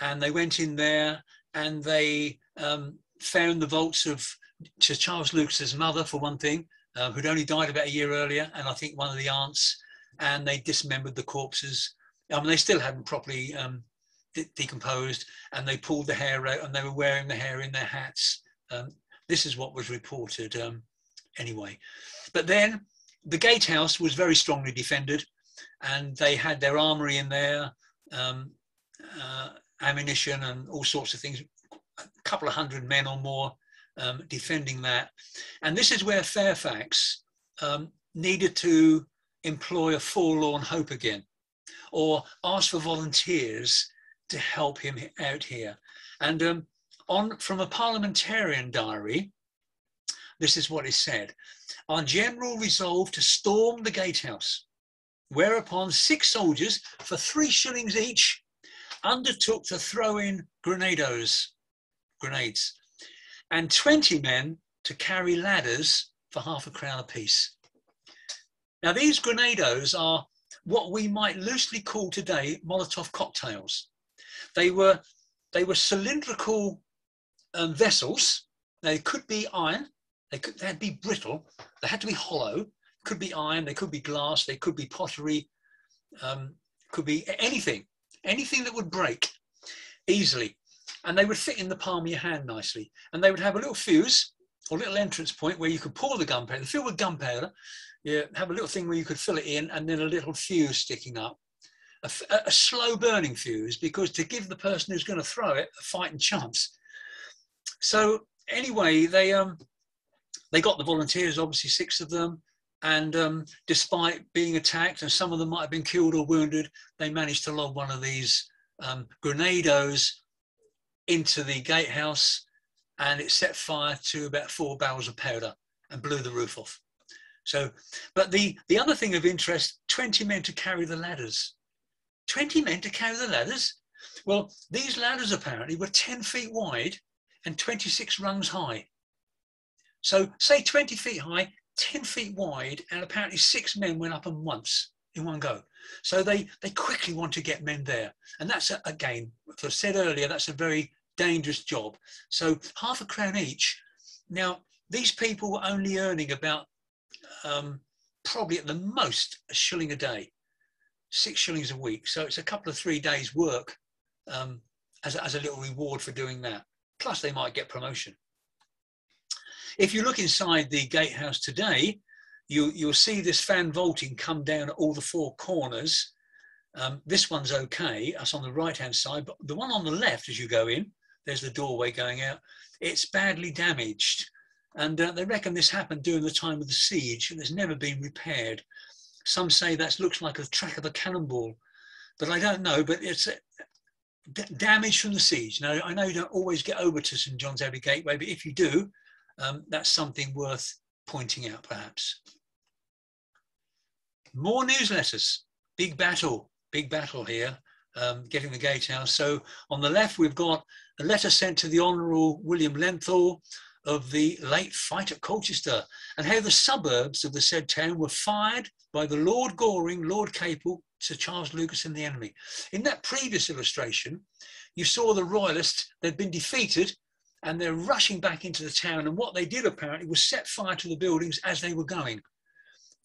and they went in there and they um, found the vaults of to Charles Lucas's mother, for one thing, uh, who'd only died about a year earlier, and I think one of the aunts, and they dismembered the corpses. I mean, they still hadn't properly um, de decomposed, and they pulled the hair out, and they were wearing the hair in their hats. Um, this is what was reported um, anyway. But then the gatehouse was very strongly defended, and they had their armory in there, um, uh, ammunition, and all sorts of things. A couple of hundred men or more um, defending that. And this is where Fairfax um, needed to employ a forlorn hope again or ask for volunteers to help him out here. And um, on from a parliamentarian diary, this is what is said. Our general resolved to storm the gatehouse, whereupon six soldiers, for three shillings each, undertook to throw in grenados, grenades, and 20 men to carry ladders for half a crown apiece. Now, these grenados are what we might loosely call today Molotov cocktails. They were, they were cylindrical um, vessels. They could be iron, they could they'd be brittle, they had to be hollow, could be iron, they could be glass, they could be pottery, um, could be anything, anything that would break easily and they would fit in the palm of your hand nicely. And they would have a little fuse or little entrance point where you could pour the gunpowder, fill with gunpowder, you have a little thing where you could fill it in and then a little fuse sticking up. A, a slow burning fuse because to give the person who's going to throw it a fighting chance. So anyway, they um, they got the volunteers, obviously six of them, and um, despite being attacked, and some of them might have been killed or wounded, they managed to lob one of these um, grenados into the gatehouse and it set fire to about four barrels of powder and blew the roof off. So, but the, the other thing of interest 20 men to carry the ladders. 20 men to carry the ladders? Well, these ladders apparently were 10 feet wide and 26 rungs high. So, say 20 feet high, 10 feet wide, and apparently six men went up them once in one go. So they, they quickly want to get men there. And that's, a, again, as I said earlier, that's a very dangerous job. So half a crown each. Now, these people were only earning about um, probably at the most a shilling a day, six shillings a week. So it's a couple of three days work um, as, as a little reward for doing that. Plus they might get promotion. If you look inside the gatehouse today, you, you'll see this fan vaulting come down at all the four corners. Um, this one's okay, that's on the right hand side, but the one on the left as you go in, there's the doorway going out, it's badly damaged. And uh, they reckon this happened during the time of the siege and it's never been repaired. Some say that looks like a track of a cannonball, but I don't know, but it's uh, damage from the siege. Now, I know you don't always get over to St John's Abbey Gateway, but if you do, um, that's something worth pointing out perhaps. More newsletters, big battle, big battle here, um, getting the gatehouse. So on the left, we've got a letter sent to the Honourable William Lenthall of the late fight at Colchester and how the suburbs of the said town were fired by the Lord Goring, Lord Capel, Sir Charles Lucas and the enemy. In that previous illustration, you saw the royalists, they'd been defeated and they're rushing back into the town. And what they did apparently was set fire to the buildings as they were going,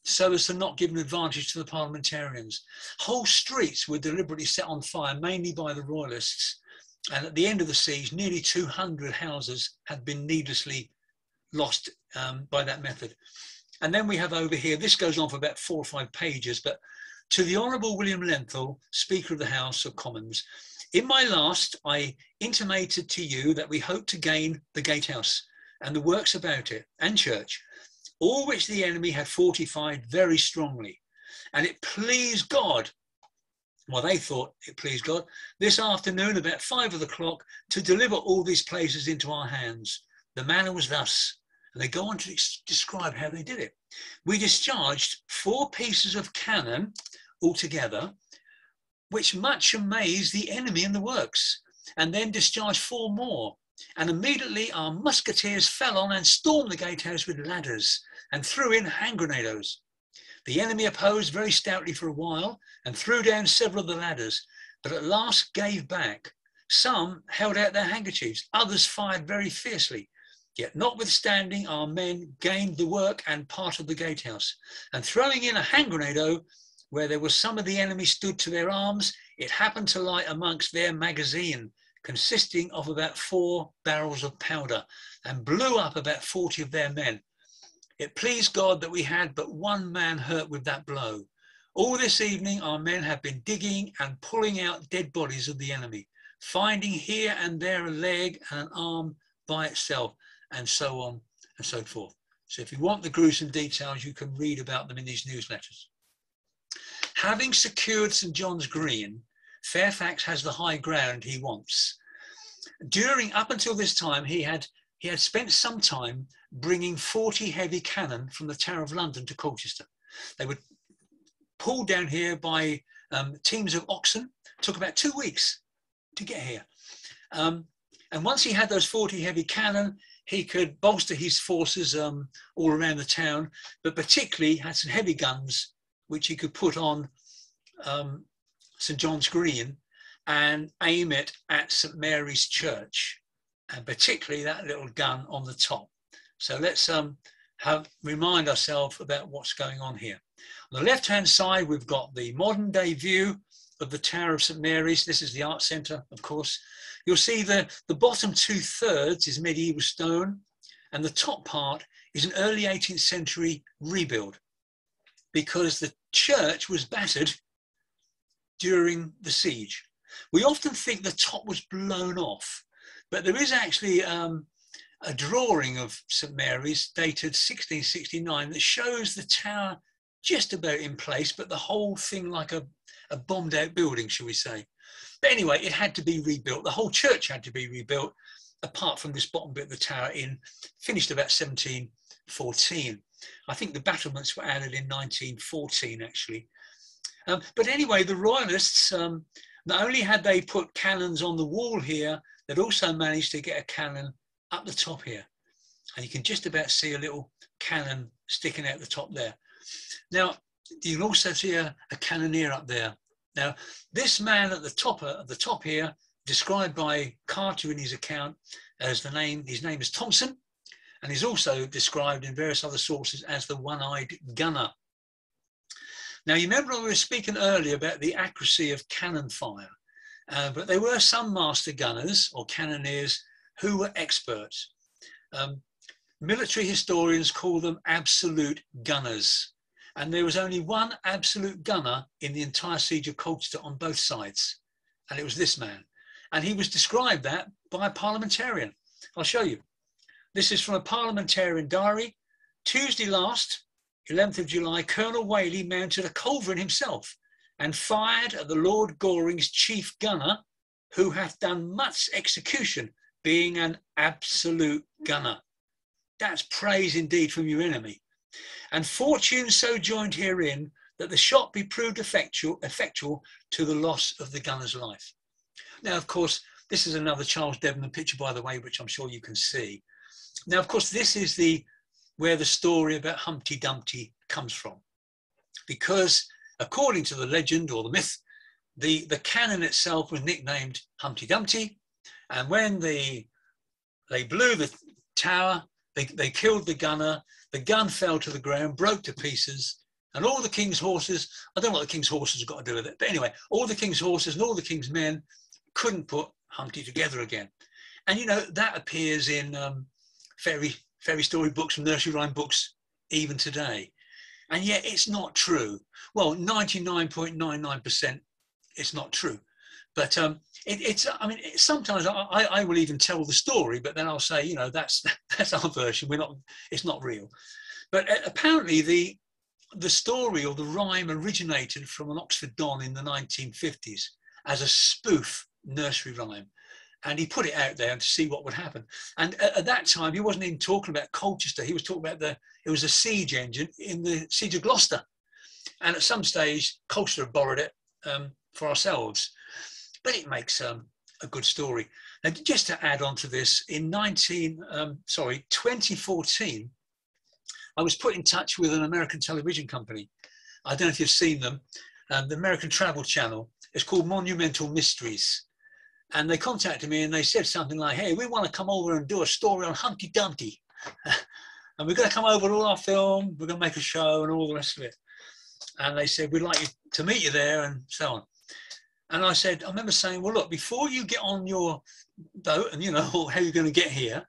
so as to not give an advantage to the parliamentarians. Whole streets were deliberately set on fire, mainly by the royalists. And at the end of the siege, nearly 200 houses had been needlessly lost um, by that method. And then we have over here, this goes on for about four or five pages, but to the Honourable William Lenthall, Speaker of the House of Commons, in my last, I intimated to you that we hope to gain the gatehouse and the works about it and church, all which the enemy had fortified very strongly. And it pleased God, well, they thought it pleased God, this afternoon about five of the clock to deliver all these places into our hands. The manner was thus. And they go on to describe how they did it. We discharged four pieces of cannon altogether which much amazed the enemy in the works, and then discharged four more. And immediately our musketeers fell on and stormed the gatehouse with ladders and threw in hand grenados. The enemy opposed very stoutly for a while and threw down several of the ladders. but at last gave back. Some held out their handkerchiefs, others fired very fiercely. Yet, notwithstanding, our men gained the work and part of the gatehouse, and throwing in a hand grenade, oh, where there was some of the enemy stood to their arms, it happened to lie amongst their magazine, consisting of about four barrels of powder, and blew up about 40 of their men. It pleased God that we had but one man hurt with that blow. All this evening, our men have been digging and pulling out dead bodies of the enemy, finding here and there a leg and an arm by itself, and so on and so forth. So if you want the gruesome details, you can read about them in these newsletters. Having secured St John's Green, Fairfax has the high ground he wants. During, up until this time, he had, he had spent some time bringing 40 heavy cannon from the Tower of London to Colchester. They were pulled down here by um, teams of oxen. It took about two weeks to get here. Um, and once he had those 40 heavy cannon, he could bolster his forces um, all around the town, but particularly had some heavy guns which he could put on um, St John's Green and aim it at St Mary's Church, and particularly that little gun on the top. So let's um, have, remind ourselves about what's going on here. On the left-hand side, we've got the modern day view of the Tower of St Mary's. This is the art centre, of course. You'll see the, the bottom two thirds is medieval stone and the top part is an early 18th century rebuild because the church was battered during the siege. We often think the top was blown off, but there is actually um, a drawing of St Mary's dated 1669 that shows the tower just about in place, but the whole thing like a, a bombed out building, shall we say. But anyway, it had to be rebuilt. The whole church had to be rebuilt, apart from this bottom bit of the tower in, finished about 1714. I think the battlements were added in 1914, actually. Um, but anyway, the royalists, um, not only had they put cannons on the wall here, they'd also managed to get a cannon up the top here. And you can just about see a little cannon sticking out the top there. Now, you can also see a, a cannoneer up there. Now, this man at the top, at the top here, described by Carter in his account as the name, his name is Thompson, and he's also described in various other sources as the one-eyed gunner. Now, you remember we were speaking earlier about the accuracy of cannon fire, uh, but there were some master gunners or cannoneers who were experts. Um, military historians call them absolute gunners. And there was only one absolute gunner in the entire siege of Colchester on both sides. And it was this man. And he was described that by a parliamentarian. I'll show you. This is from a parliamentarian diary. Tuesday last, 11th of July, Colonel Whalley mounted a culverin himself and fired at the Lord Goring's chief gunner, who hath done much execution, being an absolute gunner. That's praise indeed from your enemy. And fortune so joined herein that the shot be proved effectual, effectual to the loss of the gunner's life. Now, of course, this is another Charles Debenham picture, by the way, which I'm sure you can see. Now, of course, this is the where the story about Humpty Dumpty comes from, because according to the legend or the myth, the, the cannon itself was nicknamed Humpty Dumpty, and when the they blew the tower, they, they killed the gunner, the gun fell to the ground, broke to pieces, and all the king's horses, I don't know what the king's horses have got to do with it, but anyway, all the king's horses and all the king's men couldn't put Humpty together again. And you know, that appears in um, fairy, fairy story books and nursery rhyme books even today. And yet it's not true. Well, 99.99% it's not true. But um, it, it's, I mean, it, sometimes I, I will even tell the story, but then I'll say, you know, that's [laughs] that's our version. We're not, it's not real. But uh, apparently the the story or the rhyme originated from an Oxford Don in the 1950s as a spoof nursery rhyme. And he put it out there to see what would happen. And at, at, that time, he wasn't even talking about Colchester. He was talking about the, it was a siege engine in the siege of Gloucester. And at some stage, Colchester borrowed it um, for ourselves but it makes um, a good story. And just to add on to this, in 19, um, sorry, 2014, I was put in touch with an American television company. I don't know if you've seen them, um, the American Travel Channel, It's called Monumental Mysteries. And they contacted me and they said something like, hey, we want to come over and do a story on Humpty Dumpty. [laughs] and we're going to come over all our film, we're going to make a show and all the rest of it. And they said, we'd like you to meet you there and so on. And I said, I remember saying, well, look, before you get on your boat and you know [laughs] how you're going to get here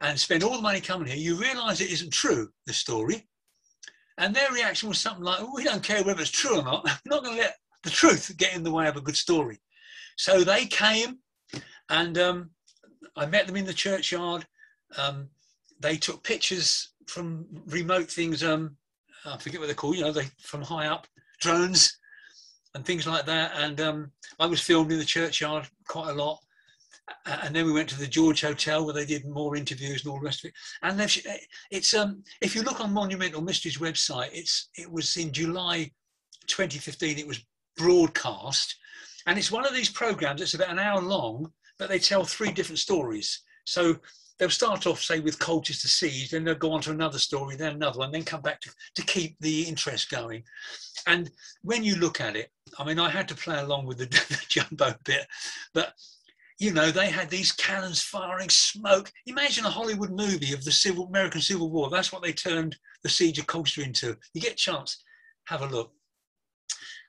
and spend all the money coming here, you realize it isn't true, the story. And their reaction was something like, we don't care whether it's true or not. [laughs] We're not going to let the truth get in the way of a good story. So they came and um, I met them in the churchyard. Um, they took pictures from remote things. Um, I forget what they're called, you know, they from high up, drones and things like that. And um, I was filmed in the churchyard quite a lot. And then we went to the George Hotel where they did more interviews and all the rest of it. And it's um, if you look on Monumental Mysteries website, it's it was in July 2015. It was broadcast, and it's one of these programs. It's about an hour long, but they tell three different stories. So they'll start off, say, with Colchester Siege, then they'll go on to another story, then another one, then come back to, to keep the interest going. And when you look at it, I mean, I had to play along with the, [laughs] the jumbo bit, but you know, they had these cannons firing smoke. Imagine a Hollywood movie of the Civil American Civil War. That's what they turned the siege of Colchester into. You get a chance, have a look.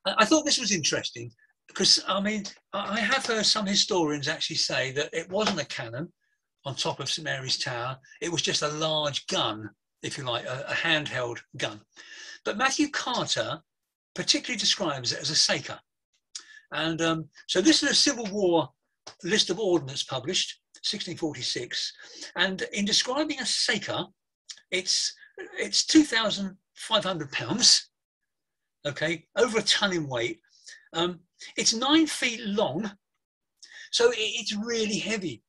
I thought this was interesting because I mean, I have heard some historians actually say that it wasn't a cannon on top of St Mary's Tower. It was just a large gun, if you like, a, a handheld gun. But Matthew Carter particularly describes it as a Saker. And um, so this is a Civil War list of ordnance published, 1646. And in describing a Saker, it's, it's 2,500 pounds, okay, over a ton in weight. Um, it's nine feet long, so it's really heavy.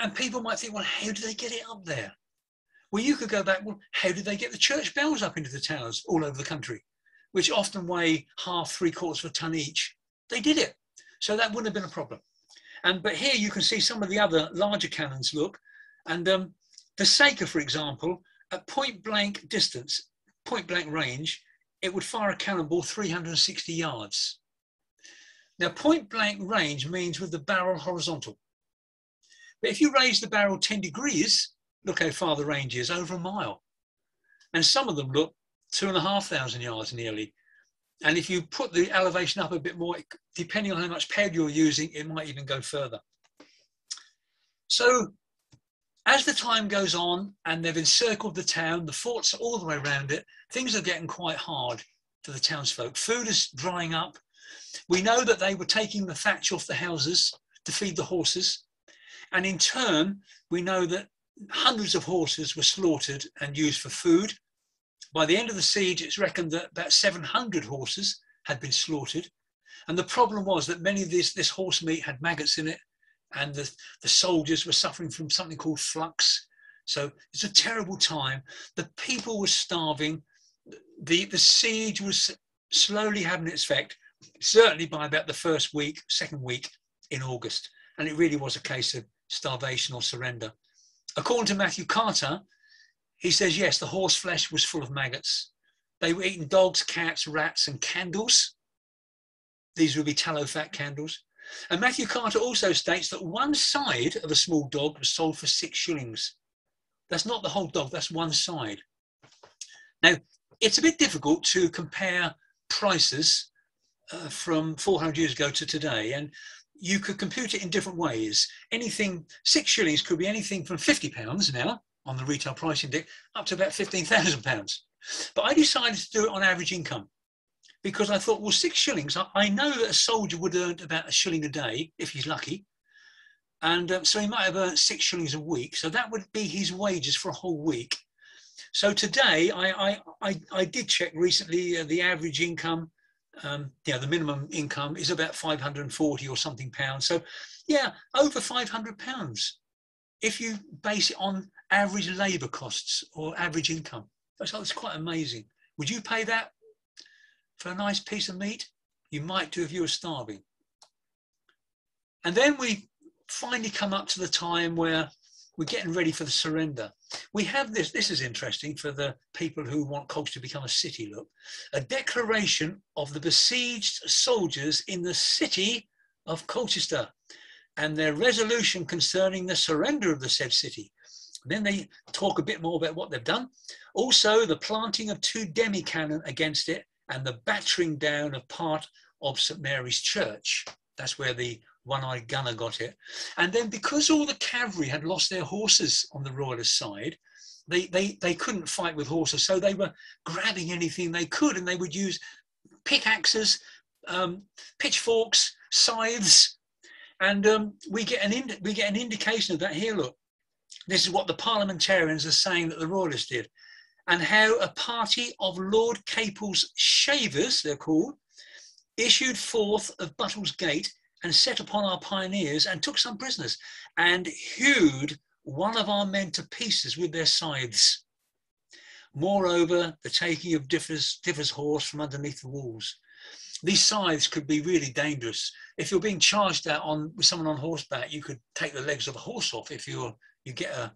And people might think, well, how do they get it up there? Well, you could go back, well, how did they get the church bells up into the towers all over the country, which often weigh half, three quarters of a ton each? They did it. So that wouldn't have been a problem. And but here you can see some of the other larger cannons look. And um, the Saker, for example, at point blank distance, point blank range, it would fire a cannonball 360 yards. Now, point blank range means with the barrel horizontal. But if you raise the barrel 10 degrees, look how far the range is, over a mile. And some of them look two and a half thousand yards nearly. And if you put the elevation up a bit more, depending on how much peg you're using, it might even go further. So as the time goes on and they've encircled the town, the forts are all the way around it, things are getting quite hard for the townsfolk. Food is drying up. We know that they were taking the thatch off the houses to feed the horses. And in turn, we know that hundreds of horses were slaughtered and used for food. By the end of the siege, it's reckoned that about 700 horses had been slaughtered. And the problem was that many of this, this horse meat had maggots in it, and the, the soldiers were suffering from something called flux. So it's a terrible time. The people were starving. The, the siege was slowly having its effect, certainly by about the first week, second week in August. And it really was a case of starvation or surrender. According to Matthew Carter, he says, yes, the horse flesh was full of maggots. They were eating dogs, cats, rats, and candles. These would be tallow fat candles. And Matthew Carter also states that one side of a small dog was sold for six shillings. That's not the whole dog, that's one side. Now, it's a bit difficult to compare prices uh, from 400 years ago to today. And you could compute it in different ways. Anything, six shillings could be anything from 50 pounds now on the retail price index up to about 15,000 pounds. But I decided to do it on average income because I thought, well, six shillings, I, know that a soldier would earn about a shilling a day if he's lucky. And um, so he might have earned six shillings a week. So that would be his wages for a whole week. So today, I, I, I, I did check recently uh, the average income um, you know, the minimum income is about 540 or something pounds. So, yeah, over 500 pounds if you base it on average labour costs or average income. That's, that's quite amazing. Would you pay that for a nice piece of meat? You might do if you were starving. And then we finally come up to the time where we're getting ready for the surrender. We have this, this is interesting for the people who want Colchester to become a city, look, a declaration of the besieged soldiers in the city of Colchester and their resolution concerning the surrender of the said city. then they talk a bit more about what they've done. Also, the planting of two demi cannon against it and the battering down of part of St Mary's Church. That's where the one-eyed gunner got it. And then because all the cavalry had lost their horses on the royalist side, they, they, they couldn't fight with horses. So they were grabbing anything they could and they would use pickaxes, um, pitchforks, scythes. And um, we, get an ind- we get an indication of that here, look. This is what the parliamentarians are saying that the royalists did. And how a party of Lord Capel's shavers, they're called, issued forth of Buttle's Gate and set upon our pioneers and took some prisoners and hewed one of our men to pieces with their scythes. Moreover, the taking of Differ's, Differ's horse from underneath the walls. These scythes could be really dangerous. If you're being charged out on with someone on horseback, you could take the legs of a horse off if you you get a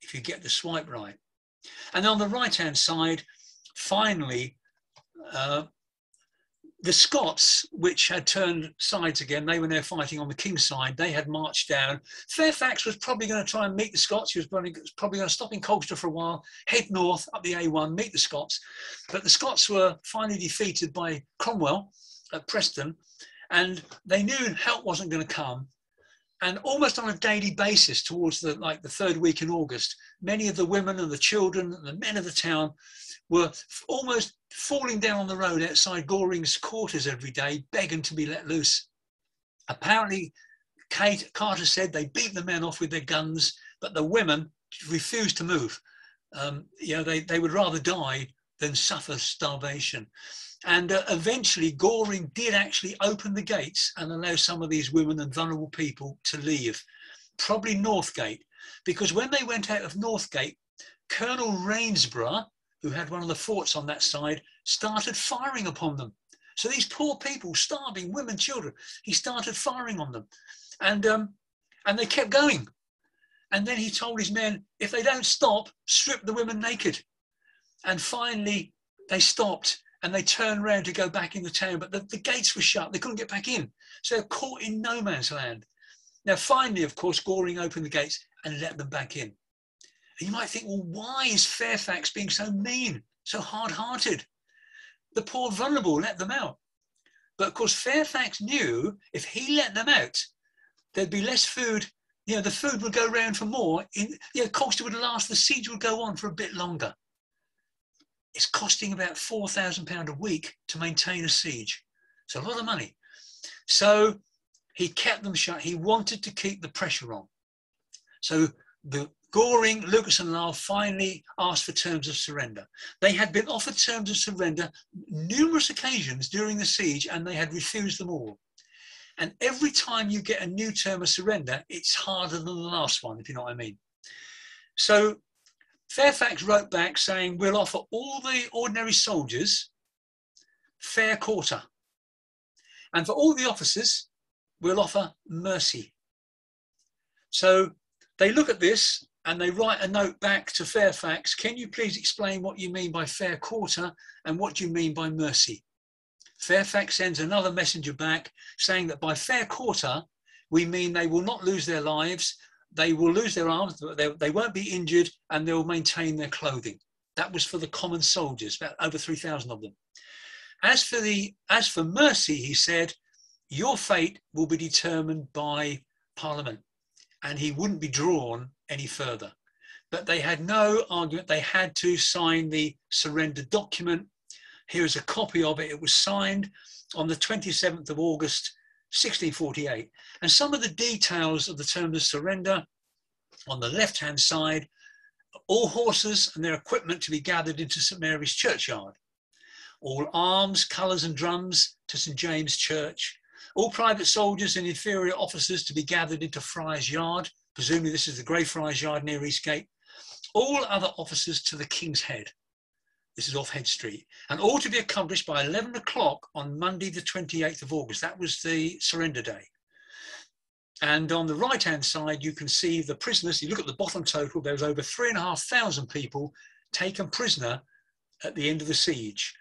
if you get the swipe right. And on the right hand side, finally, uh, the Scots, which had turned sides again, they were now fighting on the king's side. They had marched down. Fairfax was probably going to try and meet the Scots. He was probably, going to stop in Colchester for a while, head north up the A1, meet the Scots. But the Scots were finally defeated by Cromwell at Preston, and they knew help wasn't going to come. And almost on a daily basis, towards the like the third week in August, many of the women and the children and the men of the town were almost falling down on the road outside Goring's quarters every day, begging to be let loose. Apparently, Kate Carter said they beat the men off with their guns, but the women refused to move. Um, you know, they, they would rather die than suffer starvation. And uh, eventually, Goring did actually open the gates and allow some of these women and vulnerable people to leave, probably Northgate, because when they went out of Northgate, Colonel Rainsborough, who had one of the forts on that side, started firing upon them. So these poor people, starving, women, children, he started firing on them. And, um, and they kept going. And then he told his men, if they don't stop, strip the women naked. And finally, they stopped and they turned around to go back in the town, but the, the gates were shut. They couldn't get back in. So they're caught in no man's land. Now, finally, of course, Goring opened the gates and let them back in. And you might think, well, why is Fairfax being so mean, so hard hearted? The poor vulnerable let them out. But of course, Fairfax knew if he let them out, there'd be less food. You know, the food would go round for more. In, you know, Colchester would last, the siege would go on for a bit longer. It's costing about £4,000 a week to maintain a siege. It's a lot of money. So he kept them shut. He wanted to keep the pressure on. So the Goring, Lucas and Lisle finally asked for terms of surrender. They had been offered terms of surrender numerous occasions during the siege and they had refused them all. And every time you get a new term of surrender, it's harder than the last one, if you know what I mean. So Fairfax wrote back saying, we'll offer all the ordinary soldiers fair quarter. And for all the officers, we'll offer mercy. So they look at this and they write a note back to Fairfax. Can you please explain what you mean by fair quarter and what you mean by mercy? Fairfax sends another messenger back saying that by fair quarter, we mean they will not lose their lives, they will lose their arms, but they, they won't be injured and they'll maintain their clothing. That was for the common soldiers, about over 3,000 of them. As for, the, as for mercy, he said, your fate will be determined by Parliament and he wouldn't be drawn any further. But they had no argument. They had to sign the surrender document. Here's a copy of it. It was signed on the 27th of August, 1648. And some of the details of the terms of surrender on the left hand side all horses and their equipment to be gathered into St Mary's churchyard, all arms, colours, and drums to St James Church, all private soldiers and inferior officers to be gathered into Friar's Yard, presumably this is the Grey Friar's Yard near Eastgate, all other officers to the King's Head. This is off Head Street. And all to be accomplished by 11 o'clock on Monday, the 28th of August. That was the surrender day. And on the right hand side, you can see the prisoners. You look at the bottom total, there was over three and a half thousand people taken prisoner at the end of the siege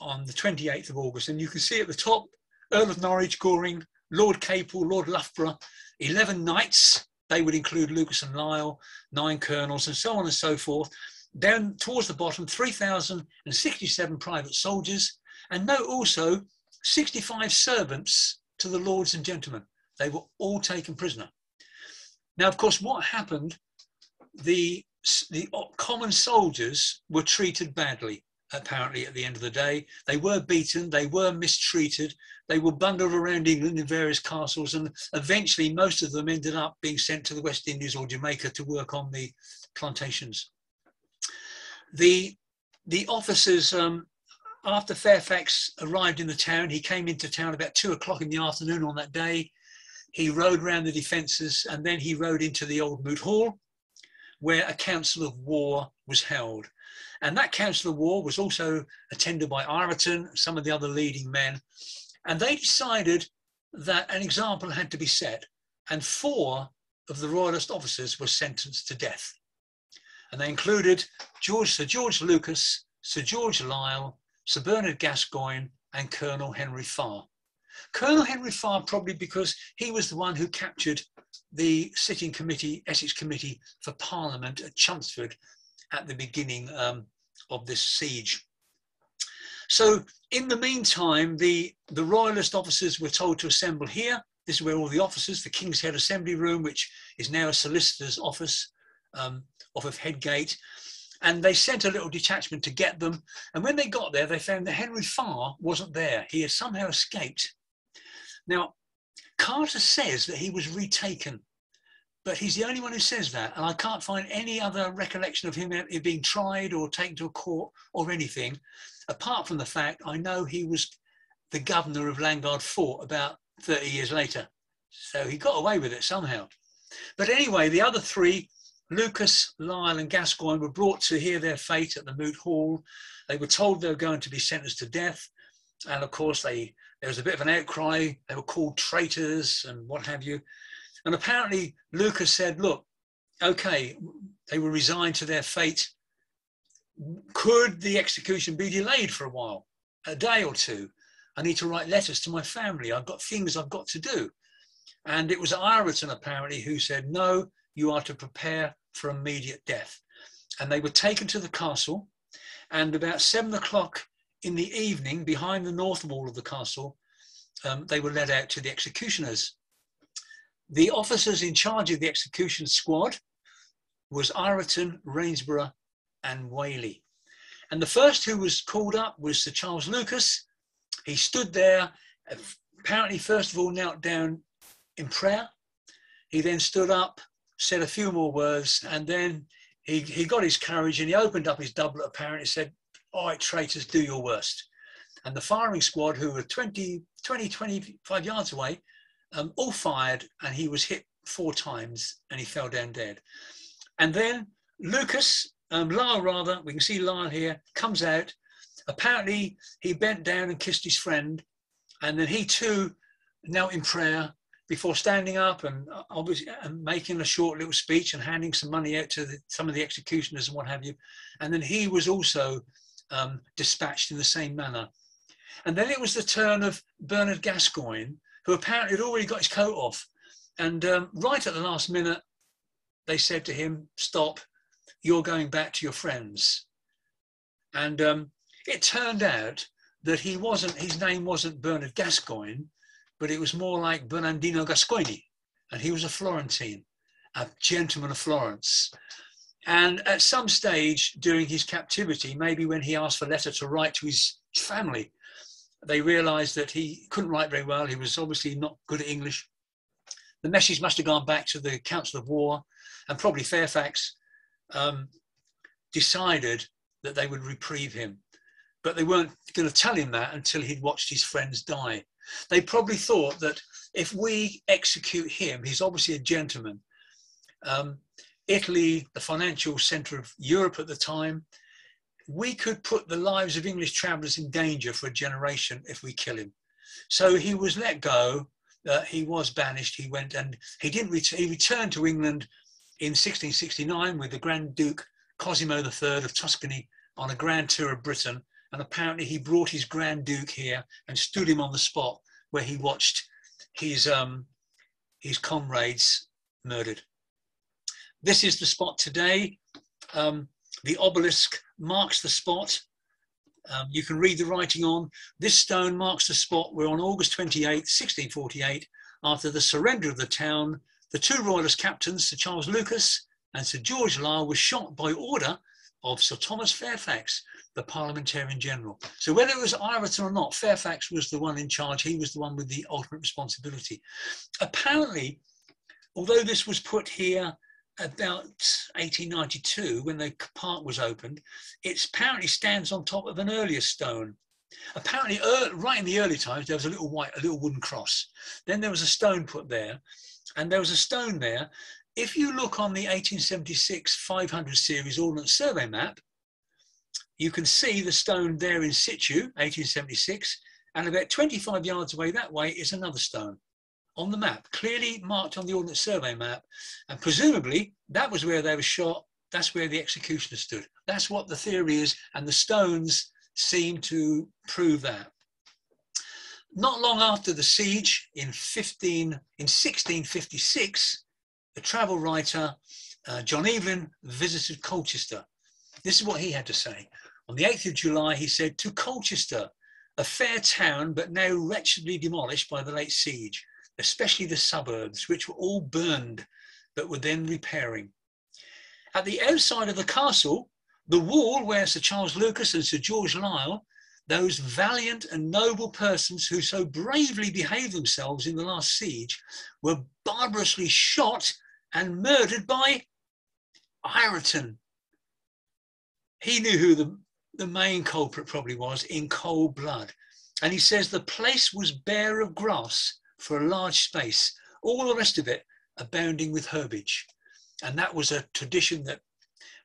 on the 28th of August. And you can see at the top, Earl of Norwich, Goring, Lord Capel, Lord Loughborough, 11 knights, they would include Lucas and Lisle, nine colonels, and so on and so forth. Down towards the bottom, 3,067 private soldiers, and note also 65 servants to the lords and gentlemen. They were all taken prisoner. Now, of course, what happened, the, the common soldiers were treated badly, apparently, at the end of the day. They were beaten, they were mistreated, they were bundled around England in various castles, and eventually most of them ended up being sent to the West Indies or Jamaica to work on the plantations. The, the officers, um, after Fairfax arrived in the town, he came into town about two o'clock in the afternoon on that day. He rode round the defences and then he rode into the old Moot Hall, where a council of war was held. And that council of war was also attended by Ireton, some of the other leading men. And they decided that an example had to be set. And four of the royalist officers were sentenced to death. And they included George, Sir George Lucas, Sir George Lisle, Sir Bernard Gascoigne, and Colonel Henry Farr. Colonel Henry Farr probably because he was the one who captured the sitting committee, Essex Committee for Parliament at Chelmsford at the beginning um, of this siege. So in the meantime, the, the royalist officers were told to assemble here. This is where all the officers, the King's Head Assembly Room, which is now a solicitor's office um, off of Headgate, and they sent a little detachment to get them. And when they got there, they found that Henry Farr wasn't there. He had somehow escaped. Now, Carter says that he was retaken, but he's the only one who says that. And I can't find any other recollection of him being tried or taken to a court or anything, apart from the fact I know he was the governor of Landguard Fort about 30 years later. So he got away with it somehow. But anyway, the other three Lucas, Lisle, and Gascoigne were brought to hear their fate at the Moot Hall. They were told they were going to be sentenced to death. And of course, they, there was a bit of an outcry. They were called traitors and what have you. And apparently, Lucas said, Look, okay, they were resigned to their fate. Could the execution be delayed for a while, a day or two? I need to write letters to my family. I've got things I've got to do. And it was Ireton, apparently, who said, No, you are to prepare for immediate death. And they were taken to the castle, and about seven o'clock in the evening, behind the north wall of the castle, um, they were led out to the executioners. The officers in charge of the execution squad was Ireton, Rainsborough, and Whalley. And the first who was called up was Sir Charles Lucas. He stood there, apparently, first of all, knelt down in prayer. He then stood up said a few more words, and then he, he got his courage and he opened up his doublet apparently said, all right, traitors, do your worst. And the firing squad, who were 20, 20 25 yards away, um, all fired and he was hit four times and he fell down dead. And then Lucas, um, Lisle rather, we can see Lisle here, comes out. Apparently he bent down and kissed his friend and then he too knelt in prayer before standing up and uh, obviously and making a short little speech and handing some money out to the, some of the executioners and what have you. And then he was also um, dispatched in the same manner. And then it was the turn of Bernard Gascoigne, who apparently had already got his coat off. And um, right at the last minute, they said to him, Stop, you're going back to your friends. And um, it turned out that he wasn't, his name wasn't Bernard Gascoigne, but it was more like Bernardino Gascoigne, and he was a Florentine, a gentleman of Florence. And at some stage during his captivity, maybe when he asked for a letter to write to his family, they realized that he couldn't write very well. He was obviously not good at English. The message must have gone back to the Council of War, and probably Fairfax um, decided that they would reprieve him. But they weren't going to tell him that until he'd watched his friends die. They probably thought that if we execute him, he's obviously a gentleman. Um, Italy, the financial centre of Europe at the time, we could put the lives of English travellers in danger for a generation if we kill him. So he was let go, uh, he was banished. He went and he didn't return. He returned to England in 1669 with the Grand Duke Cosimo III of Tuscany on a grand tour of Britain. And apparently he brought his Grand Duke here and stood him on the spot where he watched his, um, his comrades murdered. This is the spot today. Um, the obelisk marks the spot. Um, you can read the writing on. This stone marks the spot where on August 28, 1648, after the surrender of the town, the two royalist captains, Sir Charles Lucas and Sir George Lisle, were shot by order of Sir Thomas Fairfax, the parliamentarian general. So whether it was Ireton or not, Fairfax was the one in charge. He was the one with the ultimate responsibility. Apparently, although this was put here about 1892 when the park was opened, it apparently stands on top of an earlier stone. Apparently, right in the early times, there was a little white, a little wooden cross. Then there was a stone put there, and there was a stone there. If you look on the 1876 500 series Ordnance Survey map, you can see the stone there in situ, 1876, and about 25 yards away that way is another stone on the map, clearly marked on the Ordnance Survey map. And presumably that was where they were shot. That's where the executioner stood. That's what the theory is. And the stones seem to prove that. Not long after the siege in 15, in 1656, the travel writer uh, John Evelyn visited Colchester. This is what he had to say. On the 8th of July, he said, to Colchester, a fair town, but now wretchedly demolished by the late siege especially the suburbs, which were all burned but were then repairing. At the outside of the castle, the wall where Sir Charles Lucas and Sir George Lisle, those valiant and noble persons who so bravely behaved themselves in the last siege, were barbarously shot and murdered by Ireton. He knew who the, the main culprit probably was in cold blood. And he says the place was bare of grass for a large space, all the rest of it abounding with herbage. And that was a tradition that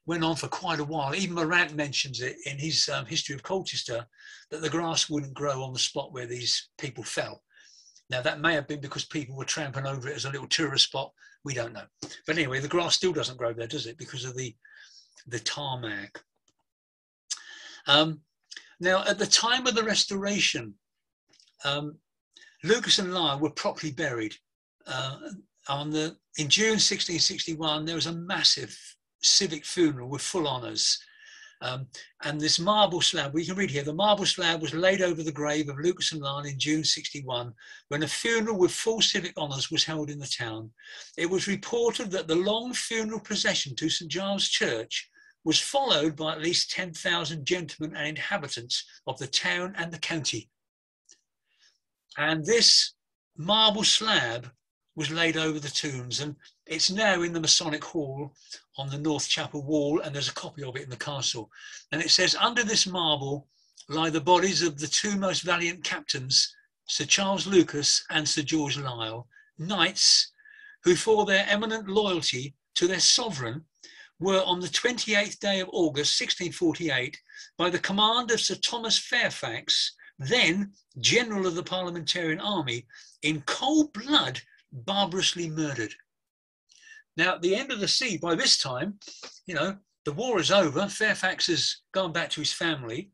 went on for quite a while. Even Morant mentions it in his um, history of Colchester that the grass wouldn't grow on the spot where these people fell. Now, that may have been because people were tramping over it as a little tourist spot. We don't know. But anyway, the grass still doesn't grow there, does it? Because of the, the tarmac. Um, now, at the time of the restoration, um, Lucas and Lisle were properly buried. Uh, on the, in June 1661, there was a massive civic funeral with full honours. Um, and this marble slab, we can read here, the marble slab was laid over the grave of Lucas and Lisle in June 61 when a funeral with full civic honours was held in the town. It was reported that the long funeral procession to St Giles Church was followed by at least 10,000 gentlemen and inhabitants of the town and the county. And this marble slab was laid over the tombs and it's now in the Masonic Hall on the North Chapel wall and there's a copy of it in the castle. And it says, under this marble lie the bodies of the two most valiant captains, Sir Charles Lucas and Sir George Lisle, knights who for their eminent loyalty to their sovereign were on the 28th day of August 1648 by the command of Sir Thomas Fairfax then general of the parliamentarian army, in cold blood, barbarously murdered. Now, at the end of the sea, by this time, you know, the war is over. Fairfax has gone back to his family.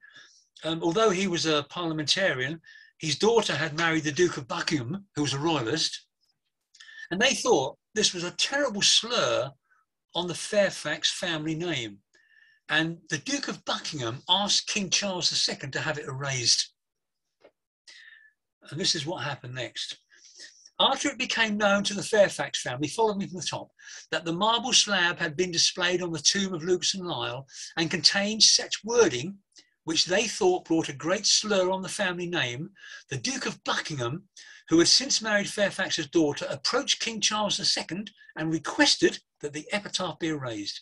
Um, although he was a parliamentarian, his daughter had married the Duke of Buckingham, who was a royalist. And they thought this was a terrible slur on the Fairfax family name. And the Duke of Buckingham asked King Charles II to have it erased. And this is what happened next. After it became known to the Fairfax family, follow me from the top, that the marble slab had been displayed on the tomb of Lucas and Lisle and contained such wording which they thought brought a great slur on the family name, the Duke of Buckingham, who had since married Fairfax's daughter, approached King Charles II and requested that the epitaph be erased.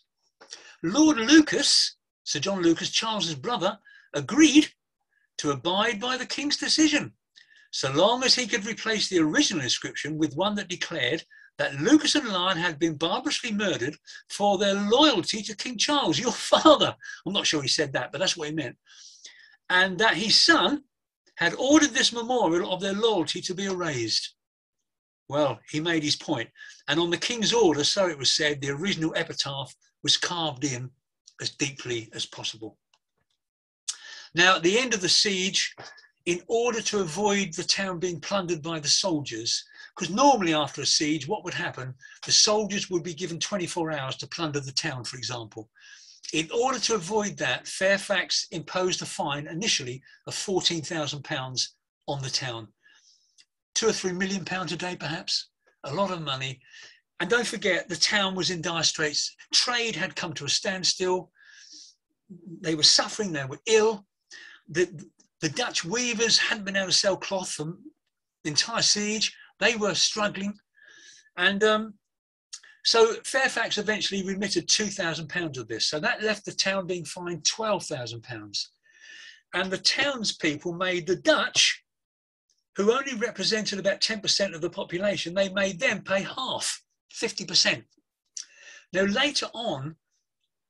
Lord Lucas, Sir John Lucas, Charles's brother, agreed to abide by the king's decision so long as he could replace the original inscription with one that declared that Lucas and Lyon had been barbarously murdered for their loyalty to King Charles, your [laughs] father. I'm not sure he said that, but that's what he meant. And that his son had ordered this memorial of their loyalty to be erased. Well, he made his. And on the king's order, so it was said, the original epitaph was carved in as deeply as possible. Now, at the end of the siege, in order to avoid the town being plundered by the soldiers, because normally after a siege, what would happen? The soldiers would be given 24 hours to plunder the town, for example. In order to avoid that, Fairfax imposed a fine initially of £14,000 on the town. Two or three million pounds a day, perhaps, a lot of money. And don't forget, the town was in dire straits. Trade had come to a standstill. They were suffering, they were ill. The, the Dutch weavers hadn't been able to sell cloth for the entire siege. They were struggling. And um, so Fairfax eventually remitted £2,000 of this. So that left the town being fined £12,000. And the townspeople made the Dutch, who only represented about 10% of the population, they made them pay half, 50%. Now, later on,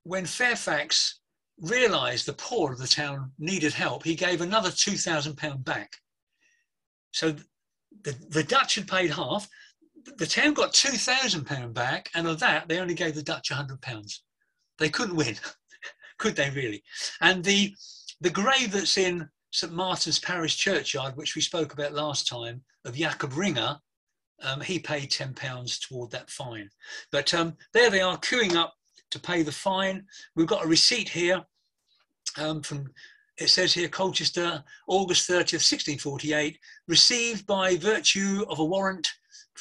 when Fairfax realised the poor of the town needed help, he gave another £2,000 back. So the, the Dutch had paid half, the town got two thousand pound back, and of that they only gave the Dutch hundred pounds. They couldn't win, [laughs] could they really? And the the grave that's in St Martin's Parish Churchyard, which we spoke about last time, of Jacob Ringer, um, he paid ten pounds toward that fine. But um, there they are queuing up to pay the fine. We've got a receipt here um, from it says here Colchester, August 30th, 1648, received by virtue of a warrant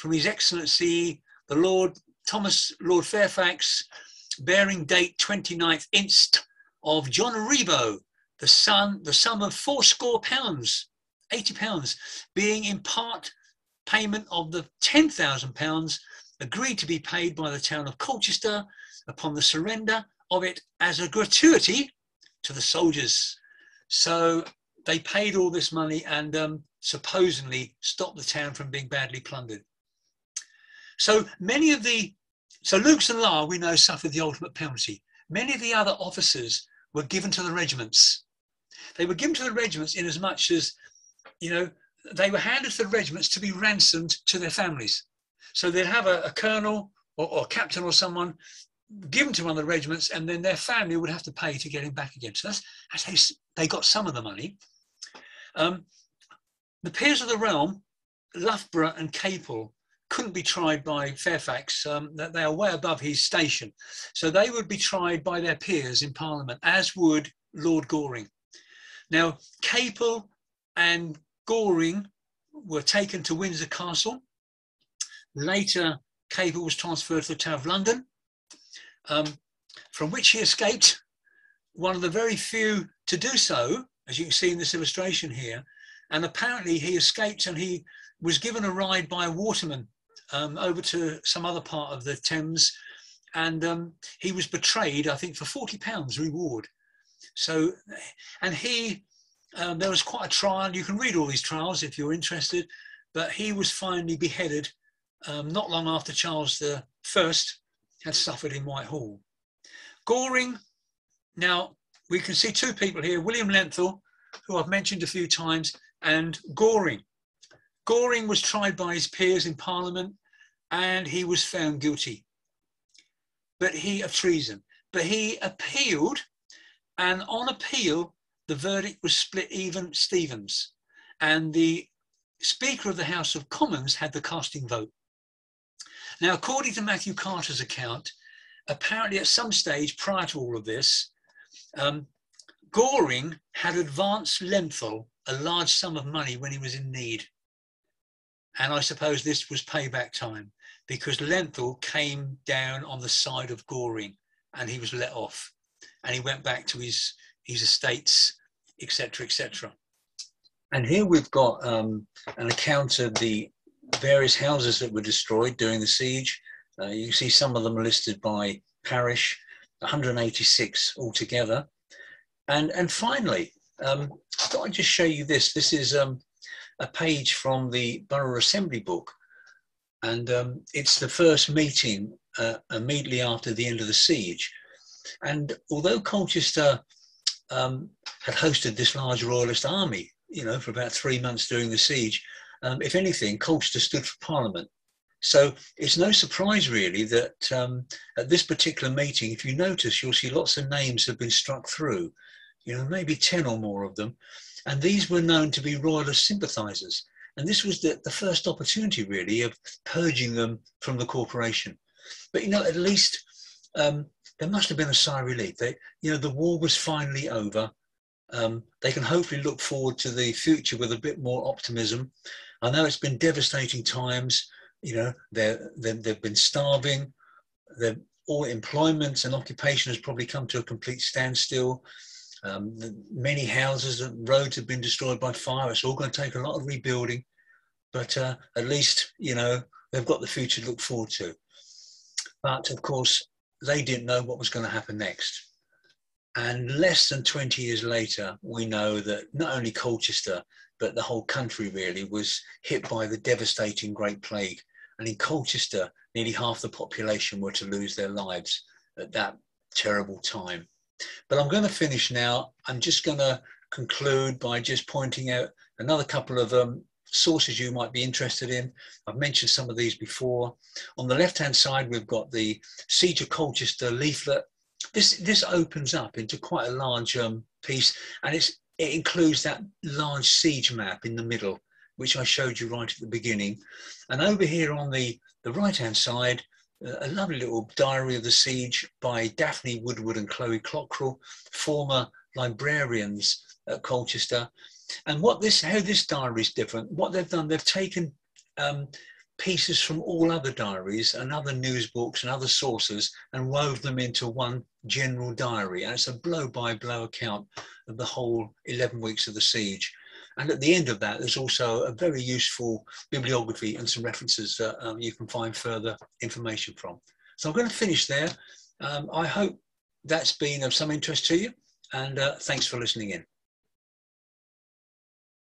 from His Excellency the Lord Thomas Lord Fairfax, bearing date 29th inst of John Rebow, the son, the sum of fourscore pounds, 80 pounds, being in part payment of the 10,000 pounds agreed to be paid by the town of Colchester upon the surrender of it as a gratuity to the soldiers. So they paid all this money and um, supposedly stopped the town from being badly plundered. So many of the, so Lucas and Lisle, we know, suffered the ultimate penalty. Many of the other officers were given to the regiments. They were given to the regiments in as much as, you know, they were handed to the regiments to be ransomed to their families. So they'd have a, a colonel or, or captain or someone given to one of the regiments, and then their family would have to pay to get him back again. So that's, that's they got some of the money. Um, the peers of the realm, Loughborough and Capel, couldn't be tried by Fairfax, um, that they are way above his station. So they would be tried by their peers in Parliament, as would Lord Goring. Now, Capel and Goring were taken to Windsor Castle. Later, Capel was transferred to the Tower of London, um, from which he escaped. One of the very few to do so, as you can see in this illustration here. And apparently he escaped and he was given a ride by a waterman um, over to some other part of the Thames, and um, he was betrayed, I think, for forty pounds reward. So, and he, um, there was quite a trial. You can read all these trials if you're interested, but he was finally beheaded um, not long after Charles the First had suffered in Whitehall. Goring. Now we can see two people here: William Lenthall, who I've mentioned a few times, and Goring. Goring was tried by his peers in Parliament and he was found guilty. But he of treason. But he appealed and on appeal the verdict was split even stevens. And the speaker of the house of commons had the casting vote. Now according to matthew carter's account apparently at some stage prior to all of this um, goring had advanced lenthall a large sum of money when he was in need. And i suppose this was payback time because Lenthall came down on the side of Goring and he was let off and he went back to his, his estates, etc., etc. And here we've got um, an account of the various houses that were destroyed during the siege. Uh, you see some of them listed by parish, 186 altogether. And, and finally, um, I thought I'd just show you this. This is um, a page from the Borough Assembly book, and um, it's the first meeting uh, immediately after the end of the siege. And although Colchester um, had hosted this large royalist army, you know, for about three months during the siege, um, if anything, Colchester stood for Parliament. So it's no surprise really that um, at this particular meeting, if you notice, you'll see lots of names have been struck through, you know, maybe 10 or more of them. And these were known to be royalist sympathisers. And this was the, the first opportunity really of purging them from the corporation. But, you know, at least um, there must have been a sigh of relief. They, you know, the war was finally over. Um, they can hopefully look forward to the future with a bit more optimism. I know it's been devastating times. You know, they're, they're, they've been starving. All employment and occupation has probably come to a complete standstill. Um, many houses and roads have been destroyed by fire. It's all going to take a lot of rebuilding, but uh, at least you know they've got the future to look forward to. But of course, they didn't know what was going to happen next. And less than 20 years later, we know that not only Colchester, but the whole country really was hit by the devastating Great Plague. And in Colchester, nearly half the population were to lose their lives at that terrible time. But I'm going to finish now. I'm just going to conclude by just pointing out another couple of um, sources you might be interested in. I've mentioned some of these before. On the left-hand side, we've got the Siege of Colchester leaflet. This, this opens up into quite a large um, piece and it includes that large siege map in the middle, which I showed you right at the beginning. And over here on the, the right-hand side, a lovely little diary of the siege by Daphne Woodward and Chloe Cockrell, former librarians at Colchester. And what this, how this diary is different, what they've done, they've taken um, pieces from all other diaries and other news books and other sources and wove them into one general diary. And it's a blow by blow account of the whole 11 weeks of the siege. And at the end of that, there's also a very useful bibliography and some references that um, you can find further information from. So I'm going to finish there. Um, I hope that's been of some interest to you and uh, thanks for listening in.